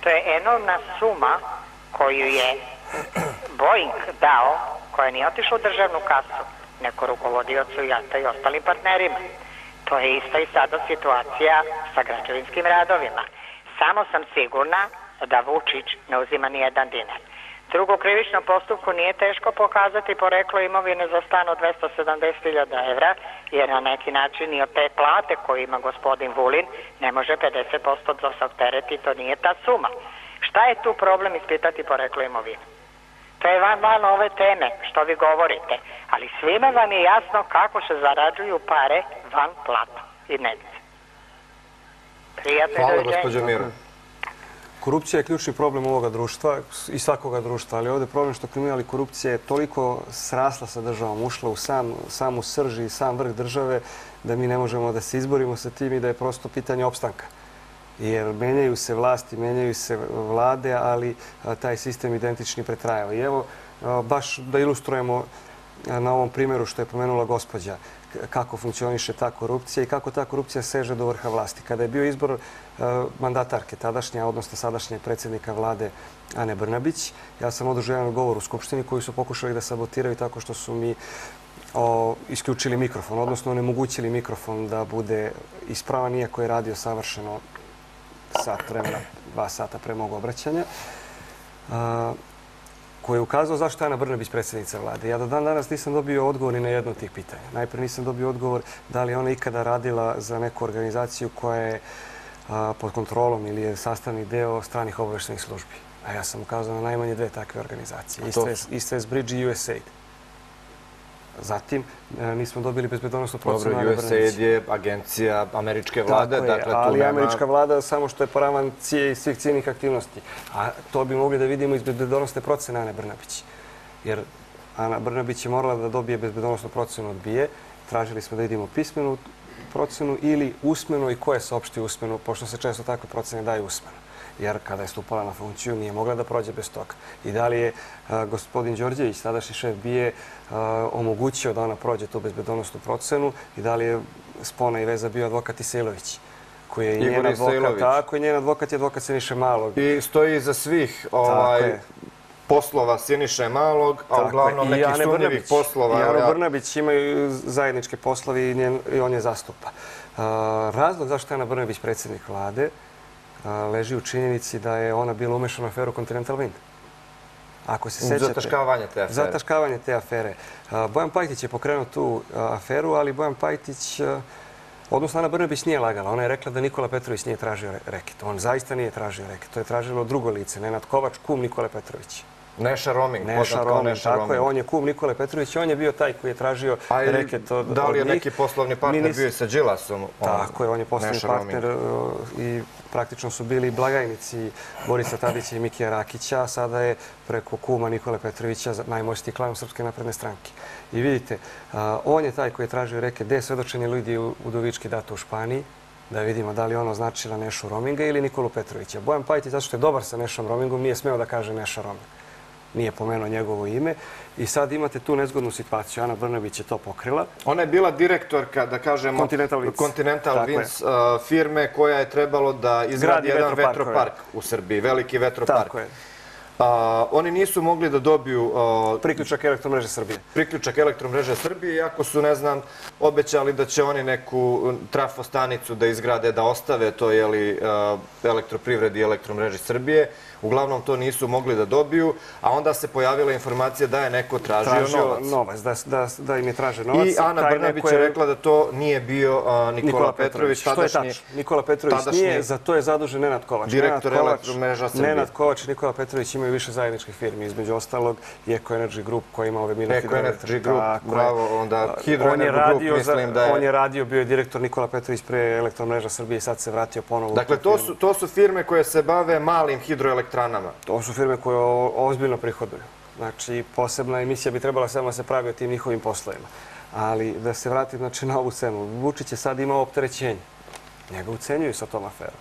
To je enormna suma koju je Boeing dao, koja nije otišla u državnu kasu, neko rukovodiocu JATA i ostalim partnerima. To je isto i sada situacija sa građevinskim radovima. Samo sam sigurna da Vučić ne uzima ni jedan dinar. Drugo krivično postupku nije teško pokazati poreklo imovine za stan od 270.000 evra, jer na neki način i od te plate koju ima gospodin Vulin ne može 50% za sav teret i to nije ta suma. Šta je tu problem ispitati poreklo imovine? To je van van ove teme što vi govorite, ali svima vam je jasno kako se zarađuju pare van plata i dnevnice. Prijatno Hvala, gospođo Miro. Korupcija je ključni problem ovoga društva i svakoga društva, ali ovdje je problem što kriminal i korupcija je toliko srasla sa državom, ušla u sam, samu srži i sam vrh države da mi ne možemo da se izborimo sa tim i da je prosto pitanje opstanka. Jer menjaju se vlasti, menjaju se vlade, ali taj sistem identični pretrajava. I evo, baš da ilustrujemo na ovom primjeru što je pomenula gospođa kako funkcioniše ta korupcija i kako ta korupcija seže do vrha vlasti. Kada je bio izbor e, mandatarke tadašnje, odnosno sadašnje predsjednika vlade Ane Brnabić, ja sam održao jedan govor u Skupštini koji su pokušali da sabotiraju tako što su mi o, isključili mikrofon, odnosno onemogućili mikrofon da bude ispravan, iako je radio savršeno sat vremena, dva sata pre mog obraćanja, e, koji je ukazao zašto je Ana Brnabić predsjednica vlade. Ja do dan danas nisam dobio odgovor ni na jedno od tih pitanja. Najprije nisam dobio odgovor da li ona ikada radila za neku organizaciju koja je a, pod kontrolom ili je sastavni deo stranih obaveštenih službi. A ja sam ukazao na najmanje dve takve organizacije. Isto je, je Bridge i USAID. Zatim, e, nismo dobili bezbedonosnu procenu Dobro, USAID je agencija američke vlade. Tako je, dakle, ali nema... američka vlada samo što je paravan cije i svih cijenih aktivnosti. A to bi mogli da vidimo iz bezbedonosne procene Ane Brnabić. Jer Ana Brnabić je morala da dobije bezbedonosnu procenu od BIE. Tražili smo da vidimo pismenu procenu ili usmenu i ko je saopštio usmenu, pošto se često takve procene daju usmeno jer kada je stupala na funkciju nije mogla da prođe bez toga. I da li je gospodin Đorđević, tadašnji šef bije, omogućio da ona prođe tu bezbedonosnu procenu i da li je spona i veza bio advokat Iselović koji je i njen advokat, tako i njen advokat je advokat Siniše Malog. I stoji za svih ovaj, poslova Siniše Malog, a uglavnom nekih sumnjivih poslova. I Ano Brnabić imaju zajedničke poslovi i, njen, i on je zastupa. razlog zašto je Ana Brnabić predsjednik vlade leži u činjenici da je ona bila umešana u aferu Continental Wind. Ako se sećate... Zataškavanje te afere. Zataškavanje te afere. Bojan Pajtić je pokrenuo tu aferu, ali Bojan Pajtić, odnosno Ana Brnebić nije lagala. Ona je rekla da Nikola Petrović nije tražio reket. On zaista nije tražio reket. To je tražilo drugo lice, Nenad Kovač, kum Nikole Petrovića. Neša Roming, Neša Roming, Neša tako Roming. je. On je kum Nikole Petrović. On je bio taj koji je tražio A reket od, Da li je neki poslovni partner bio sa Đilasom? Tako je, on je poslovni Neša partner Roming. i praktično su bili blagajnici Borisa Tadića i Mikija Rakića, a sada je preko kuma Nikole Petrovića najmoćniji klan Srpske napredne stranke. I vidite, on je taj koji je tražio reke gde je svedočenje Lidije Udovički dato u Španiji, da vidimo da li ono značila Nešu Rominga ili Nikolu Petrovića. Bojan Pajti, zato što je dobar sa Nešom Romingom, nije smeo da kaže Neša Roming. Nije pomenuo njegovo ime. I sad imate tu nezgodnu situaciju. Ana Brnović je to pokrila. Ona je bila direktorka, da kažemo, Continental Winds, Continental Winds uh, firme koja je trebalo da izgradi jedan vetropark u Srbiji, veliki vetropark. Tako je. Uh, oni nisu mogli da dobiju... Uh, priključak elektromreže Srbije. Priključak elektromreže Srbije, iako su, ne znam, obećali da će oni neku trafostanicu da izgrade, da ostave to, jeli, uh, elektroprivredi i elektromreži Srbije. Uglavnom to nisu mogli da dobiju, a onda se pojavila informacija da je neko tražio, novac. novac da, da, da im je traže novac. I Ana Brnabić je rekla da to nije bio uh, Nikola, Nikola Petrović. Što je tačno? Nikola Petrović tadašnji, nije, za to je zadužen Nenad Kovač. Direktor elektromreža Srbije. Nenad Kovač i Nikola Petrović imaju više zajedničkih firmi, između ostalog i Eco Energy Group koji ima ove mine Eco Energy Group, bravo, onda Hydro Energy Group, mislim da je... On je radio, bio je direktor Nikola Petrović pre elektromreža Srbije i sad se vratio ponovo. Dakle, to su, to su firme koje se bave malim elektranama. To su firme koje ozbiljno prihoduju. Znači, posebna emisija bi trebala samo se pravi o tim njihovim poslovima. Ali da se vratim znači, na ovu cenu. Vučić je sad imao opterećenje. Njega ucenjuju sa tom aferom.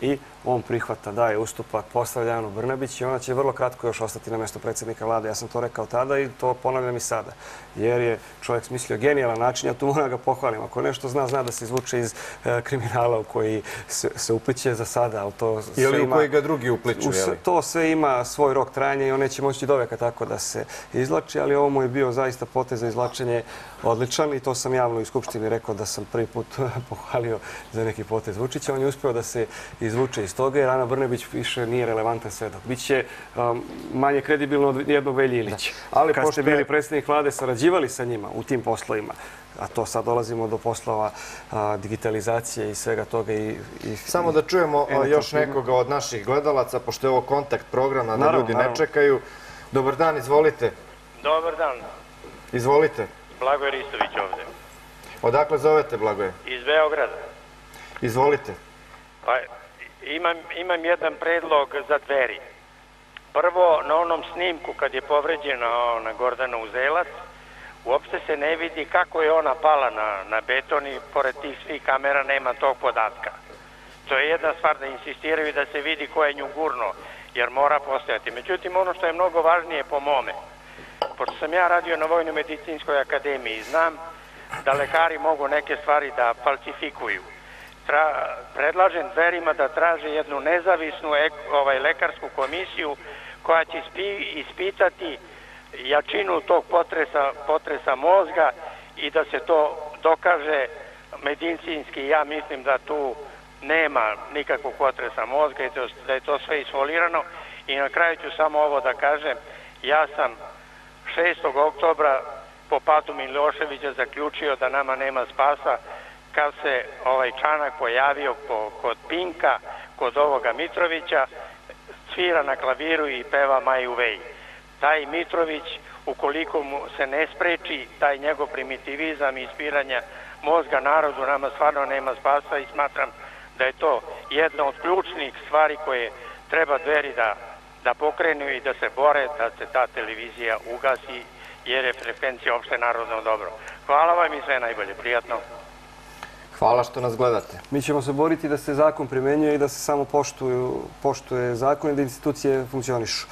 I on prihvata, daje ustupak, postavlja Anu Brnabić i ona će vrlo kratko još ostati na mjesto predsjednika vlade. Ja sam to rekao tada i to ponavljam i sada. Jer je čovjek smislio genijalan način, ja tu moram ga pohvalim. Ako nešto zna, zna da se izvuče iz e, kriminala u koji se, se upliče za sada. Ali to Ili u koji ga drugi upliču, u, To sve ima svoj rok trajanja i on neće moći do veka tako da se izlači, ali ovo mu je bio zaista potez za izlačenje odličan i to sam javno u Skupštini rekao da sam prvi put pohvalio za neki potez Vučića. On je uspio da se izvuče iz toga jer Ana Brnebić više nije relevantan svedok. Biće um, manje kredibilno od jednog Velji Ilića. Ali Kad ste bili predsjednik vlade, sarađivali sa njima u tim poslovima, a to sad dolazimo do poslova digitalizacije i svega toga. I, i, Samo da čujemo još nekoga od naših gledalaca, pošto je ovo kontakt programa, da ljudi ne čekaju. Dobar dan, izvolite. Dobar dan. Izvolite. Blagoje Ristović ovde. Odakle zovete, Blagoje? Iz Beograda. Izvolite. Pa, imam, imam jedan predlog za dveri. Prvo, na onom snimku kad je povređena ona Gordana Uzelac, uopšte se ne vidi kako je ona pala na, na beton i pored tih svih kamera nema tog podatka. To je jedna stvar da insistiraju da se vidi ko je nju gurno, jer mora postojati. Međutim, ono što je mnogo važnije po mome, pošto sam ja radio na Vojnoj medicinskoj akademiji, znam da lekari mogu neke stvari da falsifikuju. Tra, predlažem dverima da traže jednu nezavisnu ek, ovaj, lekarsku komisiju koja će ispi, ispitati jačinu tog potresa, potresa mozga i da se to dokaže medicinski. Ja mislim da tu nema nikakvog potresa mozga i da je to sve isfolirano. I na kraju ću samo ovo da kažem. Ja sam 6. oktobra po padu Miloševića zaključio da nama nema spasa kad se ovaj čanak pojavio po, kod Pinka, kod ovoga Mitrovića, svira na klaviru i peva Maju Vej. Taj Mitrović, ukoliko mu se ne spreči, taj njegov primitivizam i ispiranja mozga narodu nama stvarno nema spasa i smatram da je to jedna od ključnih stvari koje treba dveri da, da pokrenu i da se bore da se ta televizija ugasi jer je frekvencija opšte narodno dobro. Hvala vam i sve najbolje. Prijatno. Hvala što nas gledate. Mi ćemo se boriti da se zakon primenjuje i da se samo poštuju, poštuje zakon i da institucije funkcionišu.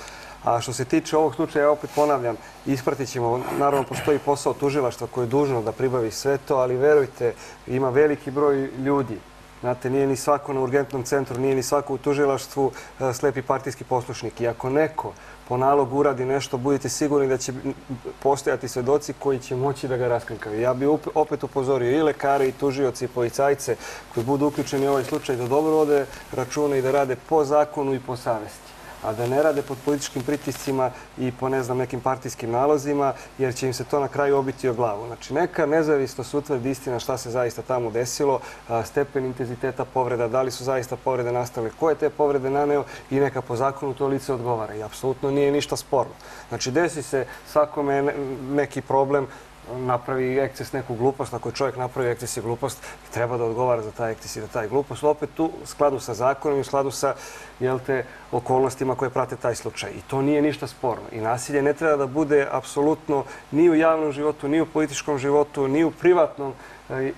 A što se tiče ovog slučaja, ja opet ponavljam, ispratit ćemo, naravno postoji posao tužilaštva koje je dužno da pribavi sve to, ali verujte, ima veliki broj ljudi. Znate, nije ni svako na urgentnom centru, nije ni svako u tužilaštvu e, slepi partijski poslušnik. I ako neko po nalogu uradi nešto, budite sigurni da će postojati svedoci koji će moći da ga raskrinkaju. Ja bih opet upozorio i lekare, i tužioci, i policajce koji budu uključeni u ovaj slučaj da dobro vode račune i da rade po zakonu i po savesti a da ne rade pod političkim pritiscima i po ne znam nekim partijskim nalozima, jer će im se to na kraju obiti o glavu. Znači, neka nezavisno se utvrdi istina šta se zaista tamo desilo, stepen intenziteta povreda, da li su zaista povrede nastale, ko je te povrede naneo i neka po zakonu to lice odgovara. I apsolutno nije ništa sporno. Znači, desi se svakome neki problem, napravi ekces neku glupost, ako je čovjek napravi ekces i glupost, treba da odgovara za taj ekces i za taj glupost. Opet tu skladu sa zakonom i u skladu sa jel te, okolnostima koje prate taj slučaj. I to nije ništa sporno. I nasilje ne treba da bude apsolutno ni u javnom životu, ni u političkom životu, ni u privatnom E,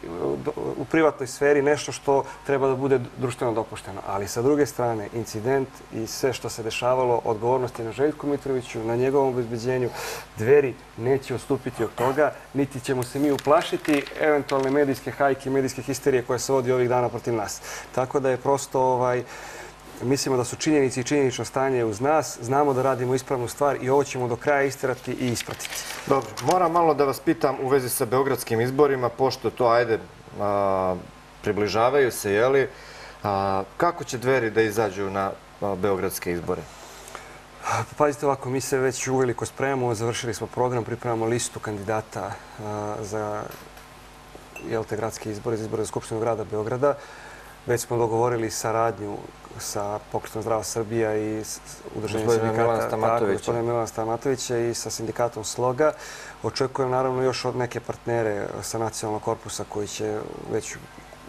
u privatnoj sferi nešto što treba da bude društveno dopušteno. Ali sa druge strane, incident i sve što se dešavalo, odgovornosti na Željku Mitroviću, na njegovom obezbeđenju, dveri neće odstupiti od toga, niti ćemo se mi uplašiti eventualne medijske hajke, medijske histerije koje se vodi ovih dana protiv nas. Tako da je prosto ovaj, mislimo da su činjenici i činjenično stanje uz nas, znamo da radimo ispravnu stvar i ovo ćemo do kraja istirati i ispratiti. Dobro, moram malo da vas pitam u vezi sa beogradskim izborima, pošto to, ajde, približavaju se, jeli, kako će dveri da izađu na beogradske izbore? Pa pazite ovako, mi se već uveliko spremamo, završili smo program, pripremamo listu kandidata za gradske izbore, za izbore za Skupštinu grada Beograda. Već smo dogovorili saradnju sa pokretom Zdrava Srbija i sindikata gospodina Milana Stamatovića i sa sindikatom Sloga. Očekujem naravno još od neke partnere sa nacionalnog korpusa koji će već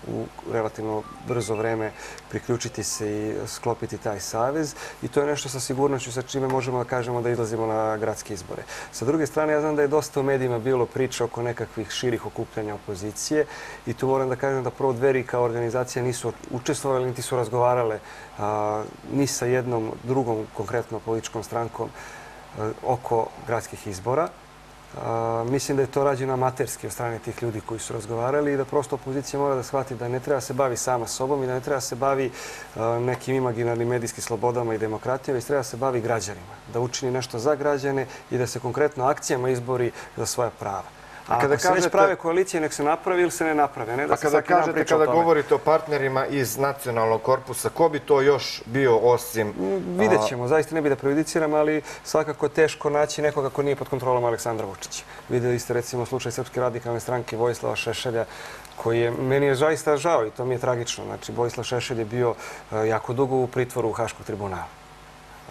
u relativno brzo vreme priključiti se i sklopiti taj savez. I to je nešto sa sigurnošću sa čime možemo da kažemo da izlazimo na gradske izbore. Sa druge strane, ja znam da je dosta u medijima bilo priča oko nekakvih širih okupljanja opozicije i tu moram da kažem da prvo dveri kao organizacija nisu učestvovali, niti su razgovarale ni sa jednom drugom konkretno političkom strankom oko gradskih izbora. Mislim da je to rađeno amaterski od strane tih ljudi koji su razgovarali i da prosto opozicija mora da shvati da ne treba se bavi sama sobom i da ne treba se bavi nekim imaginarnim medijskim slobodama i demokratijama, već treba se bavi građanima, da učini nešto za građane i da se konkretno akcijama izbori za svoja prava. A kada se već prave koalicije, nek se napravi ili se ne naprave. Ne da a kada kažete, kada govorite o partnerima iz nacionalnog korpusa, ko bi to još bio osim... Mm, vidjet ćemo, zaista ne bi da prejudiciram, ali svakako teško naći nekoga ko nije pod kontrolom Aleksandra Vučića. Vidjeli ste recimo slučaj Srpske radikalne stranke Vojislava Šešelja, koji je, meni je zaista žao i to mi je tragično. Znači, Vojislav Šešelj je bio e, jako dugo u pritvoru u Haškog tribunala.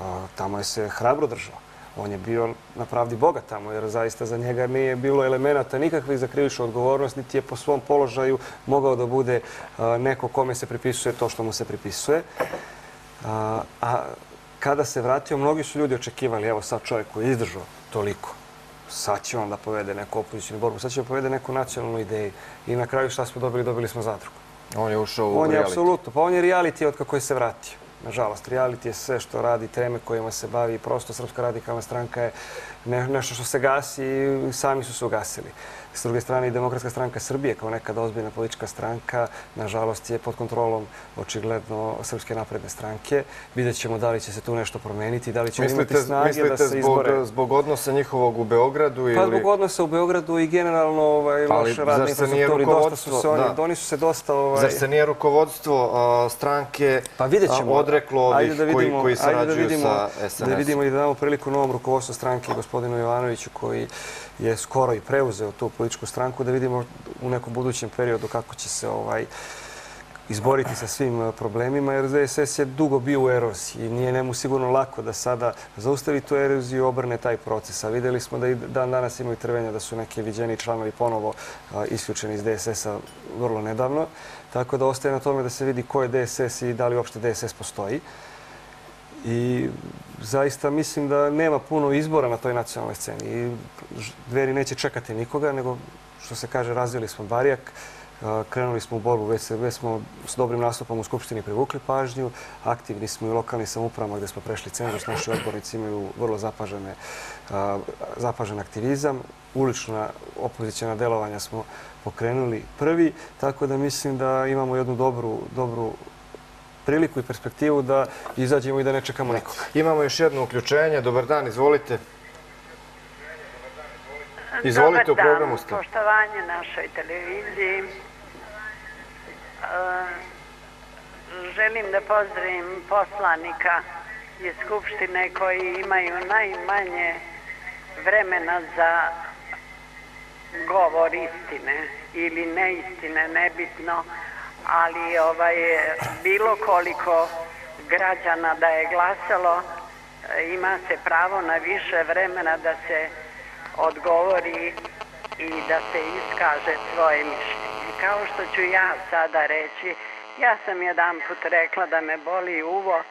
E, tamo je se hrabro držao on je bio na pravdi Boga tamo, jer zaista za njega nije bilo elemenata nikakvih za krivičnu odgovornost, niti je po svom položaju mogao da bude neko kome se pripisuje to što mu se pripisuje. A kada se vratio, mnogi su ljudi očekivali, evo sad čovjek koji je izdržao toliko, sad će on da povede neku opozicijnu borbu, sad će da povede neku nacionalnu ideju. I na kraju šta smo dobili? Dobili smo zadrugu. On je ušao u reality. On je apsolutno, pa on je reality od kako je se vratio. Nažalost, reality je sve što radi, teme kojima se bavi. Prosto Srpska radikalna stranka je nešto što se gasi i sami su se ugasili. S druge strane i Demokratska stranka Srbije kao nekada ozbiljna politička stranka, nažalost je pod kontrolom očigledno Srpske napredne stranke. Vidjet ćemo da li će se tu nešto promeniti, da li će imati snage da se izbore. Mislite zbog odnosa njihovog u Beogradu? Pa zbog odnosa u Beogradu i generalno ovaj, loše radne infrastrukturi. Dosta su se oni, oni su se dosta... Ovaj... Zar se nije rukovodstvo stranke pa odreklo ovih koji, koji sarađuju sa SNS? Da vidimo i da damo priliku novom rukovodstvu stranke, gospodinu Jovanoviću, koji je skoro i preuzeo tu političku stranku, da vidimo u nekom budućem periodu kako će se ovaj izboriti sa svim eh, problemima, jer DSS je dugo bio u eroziji i nije nemu sigurno lako da sada zaustavi tu eroziju i obrne taj proces. A videli smo da i dan danas imaju trvenja da su neke viđeni članovi ponovo eh, isključeni iz DSS-a vrlo nedavno. Tako da ostaje na tome da se vidi ko je DSS i da li uopšte DSS postoji. I zaista mislim da nema puno izbora na toj nacionalnoj sceni. I dveri neće čekati nikoga, nego što se kaže, razvili smo barijak, krenuli smo u borbu, već, se, već smo s dobrim nastupom u Skupštini privukli pažnju, aktivni smo i u lokalnim samupravama gdje smo prešli cenzus, naši odbornici imaju vrlo zapažene, zapažen aktivizam, ulična opozicijna delovanja smo pokrenuli prvi, tako da mislim da imamo jednu dobru, dobru priliku i perspektivu da izađemo i da ne čekamo nikoga. Imamo još jedno uključenje. Dobar dan, izvolite. Izvolite, u programu ste. Dobar dan, poštovanje našoj televiziji. E, želim da pozdravim poslanika iz Skupštine koji imaju najmanje vremena za govor istine ili neistine, nebitno ali ovaj, bilo koliko građana da je glasalo, ima se pravo na više vremena da se odgovori i da se iskaže svoje mišljenje. Kao što ću ja sada reći, ja sam jedan put rekla da me boli uvo,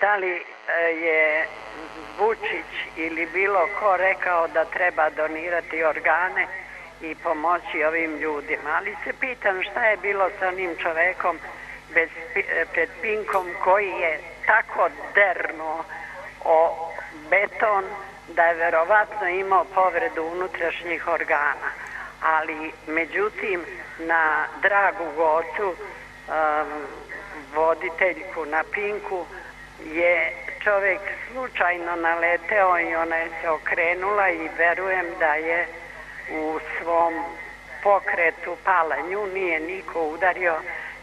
da li e, je Vučić ili bilo ko rekao da treba donirati organe, i pomoći ovim ljudima. Ali se pitam šta je bilo sa onim čovekom bez, e, pred Pinkom koji je tako dernuo o beton da je verovatno imao povredu unutrašnjih organa. Ali, međutim, na dragu gotu, um, voditeljku na Pinku, je čovek slučajno naleteo i ona je se okrenula i verujem da je u svom pokretu palanju, nije niko udario,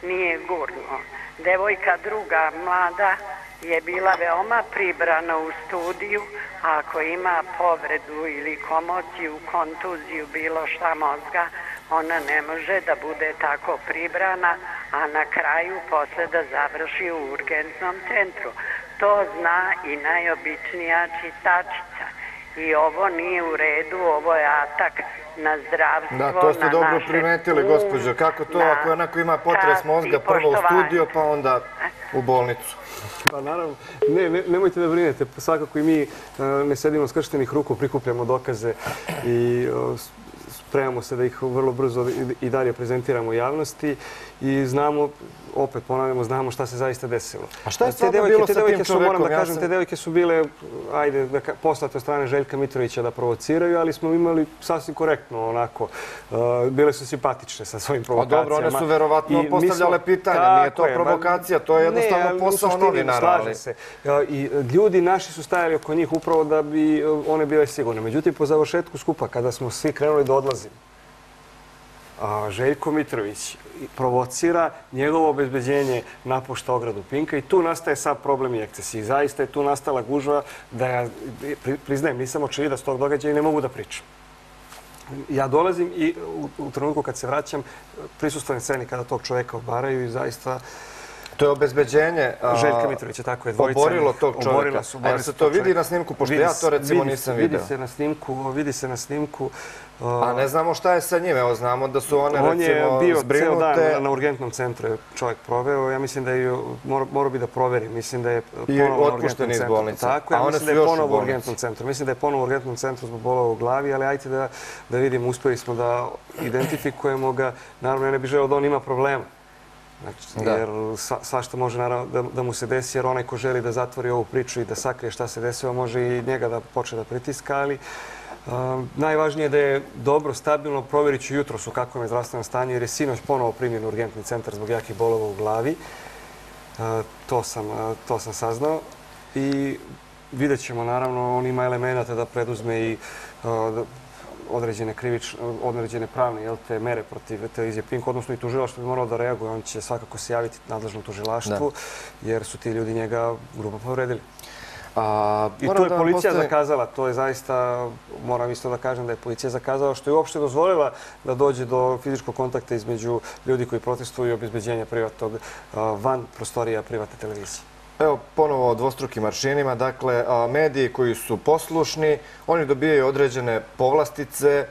nije gurno. Devojka druga, mlada, je bila veoma pribrana u studiju, a ako ima povredu ili komociju, kontuziju, bilo šta mozga, ona ne može da bude tako pribrana, a na kraju posle da završi u urgentnom centru. To zna i najobičnija čistačica i ovo nije u redu, ovo je atak na zdravstvo, Da, to ste dobro primetili, gospođo. Kako to, ako onako ima potres mozga, prvo u studio, pa onda u bolnicu? Pa naravno, ne, ne, nemojte da brinete. Svakako i mi e, ne sedimo skrštenih ruku, prikupljamo dokaze i spremamo se da ih vrlo brzo i dalje prezentiramo javnosti i znamo, opet ponavljamo, znamo šta se zaista desilo. A šta je stvarno bilo sa tim čovekom? Moram da kažem, te devojke su bile, ajde, da poslate od strane Željka Mitrovića da provociraju, ali smo imali sasvim korektno onako. Uh, bile su simpatične sa svojim provokacijama. A dobro, one su verovatno postavljale pitanja, nije to provokacija, to je jednostavno posao novinara. Slaže se. Uh, I ljudi naši su stajali oko njih upravo da bi uh, one bile sigurne. Međutim, po završetku skupa, kada smo svi krenuli da odlazimo, Željko Mitrović provocira, njegovo obezbeđenje napušta ogradu Pinka i tu nastaje sad problem i ekcesi. Zaista je tu nastala gužva da ja, priznajem, nisam očevida s tog događaja i ne mogu da pričam. Ja dolazim i u, trenutku kad se vraćam, prisustujem sceni kada tog čoveka obaraju i zaista... To je obezbeđenje... Željka Mitrovića, tako je, dvojica. Oborilo tog čovjeka. A se to vidi na snimku, pošto ja to recimo nisam vidio. Vidi se na snimku, vidi se na snimku. A ne znamo šta je sa njime, evo znamo da su one on recimo On je bio ceo dan na urgentnom centru čovjek proveo, ja mislim da je, morao bi da proveri, mislim da je ponovo na urgentnom centru. iz bolnice. Tako, ja mislim da je ponovo u urgentnom centru. Mislim da je ponovo u urgentnom centru zbog bolova u glavi, ali ajte da, da vidimo, uspeli smo da identifikujemo ga. Naravno, ja ne bih želeo da on ima problema. Znači, jer svašta može naravno da, da mu se desi, jer onaj ko želi da zatvori ovu priču i da sakrije šta se desilo, može i njega da počne da pritiska, ali Najvažnije je da je dobro, stabilno, provjerit ću jutro su kako je zdravstveno stanje, jer je sinoć ponovo primjen urgentni centar zbog jakih bolova u glavi. To sam, to sam saznao. I vidjet ćemo, naravno, on ima elemenata da preduzme i određene, krivič, određene pravne jel, te mere protiv televizije Pink, odnosno i tužilaštvo bi moralo da reaguje. On će svakako se javiti nadležnom tužilaštvu, jer su ti ljudi njega grubo povredili. A, I to je policija zakazala, to je zaista, moram isto da kažem da je policija zakazala, što je uopšte dozvolila da dođe do fizičkog kontakta između ljudi koji protestuju i obizbeđenja privatnog van prostorija privatne televizije. Evo, ponovo o dvostrukim aršinima. Dakle, mediji koji su poslušni, oni dobijaju određene povlastice,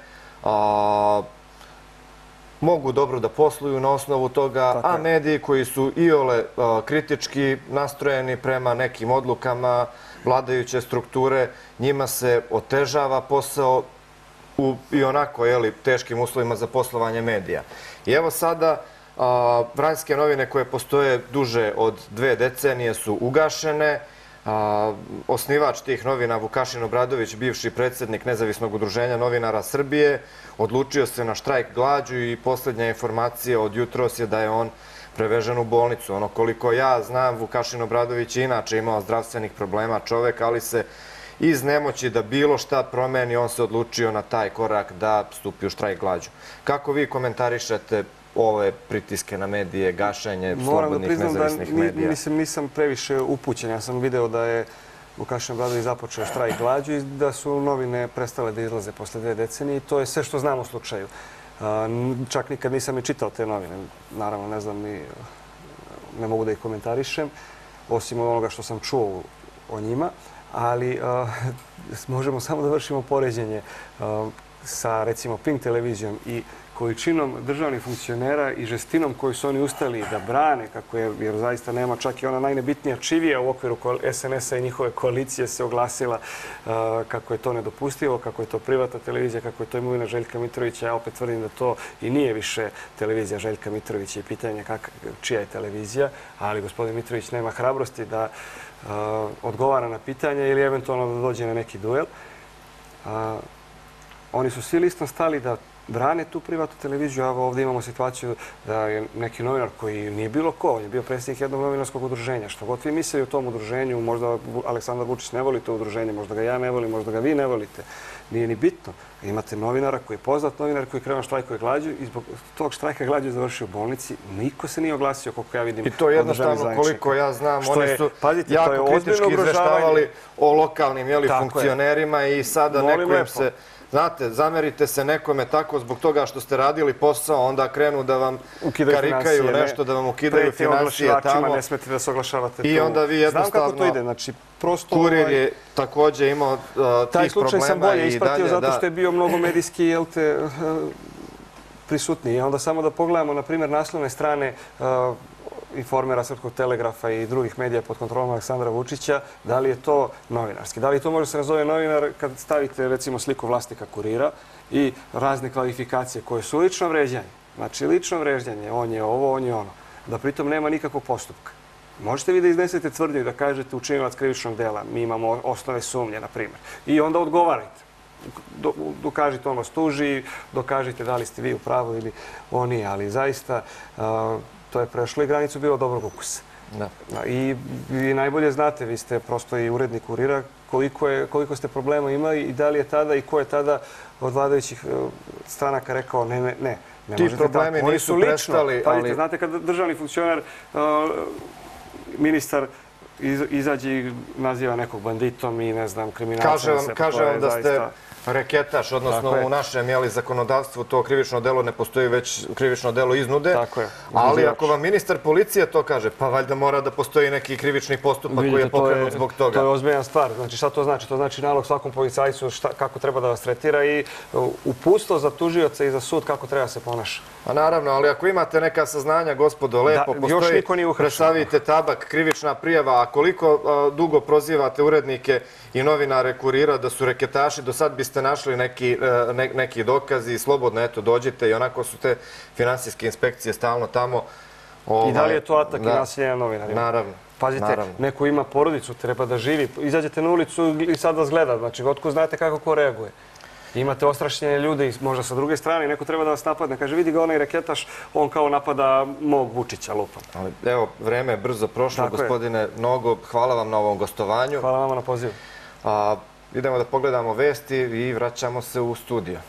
mogu dobro da posluju na osnovu toga, a mediji koji su i ole kritički nastrojeni prema nekim odlukama vladajuće strukture, njima se otežava posao u i onako teškim uslovima za poslovanje medija. I evo sada, Vranjske novine koje postoje duže od dve decenije su ugašene. Osnivač tih novina, Vukašin Obradović, bivši predsjednik Nezavisnog udruženja novinara Srbije, odlučio se na štrajk glađu i posljednja informacija od jutros je da je on prevežen u bolnicu. Ono koliko ja znam, Vukašin Obradović je inače imao zdravstvenih problema čovek, ali se iz nemoći da bilo šta promeni, on se odlučio na taj korak da stupi u štrajk glađu. Kako vi komentarišete ove pritiske na medije, gašenje slobodnih nezavisnih medija? Moram da priznam da nisam previše upućen. Ja sam video da je Vukašin Bradović započeo štrajk glađu i da su novine prestale da izlaze posle dve decenije i to je sve što znam u slučaju. Čak nikad nisam i čitao te novine. Naravno, ne znam ni, ne mogu da ih komentarišem, osim onoga što sam čuo o njima, ali možemo samo da vršimo poređenje sa, recimo, Pink televizijom i količinom državnih funkcionera i žestinom koju su oni ustali da brane, kako je, jer zaista nema čak i ona najnebitnija čivija u okviru SNS-a i njihove koalicije se oglasila uh, kako je to nedopustivo, kako je to privatna televizija, kako je to imovina Željka Mitrovića. Ja opet tvrdim da to i nije više televizija Željka Mitrovića i pitanje kak, čija je televizija, ali gospodin Mitrović nema hrabrosti da uh, odgovara na pitanje ili eventualno da dođe na neki duel. Uh, oni su svi listom stali da brane tu privatnu televiziju. Evo ovdje imamo situaciju da je neki novinar koji nije bilo ko, on je bio predsjednik jednog novinarskog udruženja. Što god vi mislili o tom udruženju, možda Aleksandar Vučić ne voli to udruženje, možda ga ja ne volim, možda ga vi ne volite. Nije ni bitno. Imate novinara koji je poznat novinar koji krenuo štrajkuje glađu i zbog tog štrajka glađu je završio u bolnici. Niko se nije oglasio, koliko ja vidim. I to je jednostavno, koliko ja znam, oni su jako kritički izveštavali o lokalnim funkcionerima i sada neko im se Znate, zamerite se nekome tako zbog toga što ste radili posao, onda krenu da vam karikaju nešto, da vam ukidaju financije tamo. Ne smete da se oglašavate tu. I onda vi jednostavno... Znam kako to ide, znači prosto... Kurir ovaj, je također imao uh, tih problema Taj slučaj sam bolje ispratio zato što je bio mnogo medijski, jel te, uh, prisutni. I onda samo da pogledamo, na primjer, naslovne strane uh, informera Srpskog telegrafa i drugih medija pod kontrolom Aleksandra Vučića, da li je to novinarski? Da li to može se nazove novinar kad stavite recimo sliku vlasnika kurira i razne kvalifikacije koje su lično vređanje? Znači lično vređanje, on je ovo, on je ono. Da pritom nema nikakvog postupka. Možete vi da iznesete tvrdnju i da kažete učinilac krivičnog dela, mi imamo osnove sumnje, na primjer. I onda odgovarajte. Dokažite on vas tuži, dokažite da li ste vi u pravu ili on nije. Ali zaista to je prešlo i granicu bilo dobrog ukusa. Da. I najbolje znate, vi ste prosto i urednik kurira, koliko, je, koliko ste problema imali i da li je tada i ko je tada od vladajućih e, stranaka rekao ne, ne, ne. ne Ti problemi tako. nisu prestali, ali... Znate, kada državni funkcionar, uh, ministar, izađe i naziva nekog banditom i ne znam, kriminalcem. Kaže vam, kaže vam da ste reketaš, odnosno u našem jeli, zakonodavstvu to krivično delo ne postoji već krivično delo iznude. Tako je. Ali ako vam ministar policije to kaže, pa valjda mora da postoji neki krivični postupak koji je pokrenut zbog toga. To je ozbiljna stvar. Znači šta to znači? To znači nalog svakom policajcu kako treba da vas tretira i upusto za tužioca i za sud kako treba se ponaša. A naravno, ali ako imate neka saznanja, gospodo, lepo, postoji, predstavite tabak, krivična prijava, a koliko dugo prozivate urednike i novinare kurira da su reketaši, do sad biste našli neki e, dokazi i slobodno, eto, dođite i onako su te finansijske inspekcije stalno tamo. I da li ovaj, je to atak i nasilje na novinarima? Naravno. Pazite, neko ima porodicu, treba da živi, izađete na ulicu i sad vas gleda, znači, otko znate kako ko reaguje. Imate ostrašnjene ljude, možda sa druge strane, neko treba da vas napadne. Kaže, vidi ga onaj reketaš, on kao napada mog Vučića lupom. Evo, vreme je brzo prošlo, gospodine Nogo. Hvala vam na ovom gostovanju. Hvala vam na pozivu. A, idemo da pogledamo vesti i vraćamo se u studio.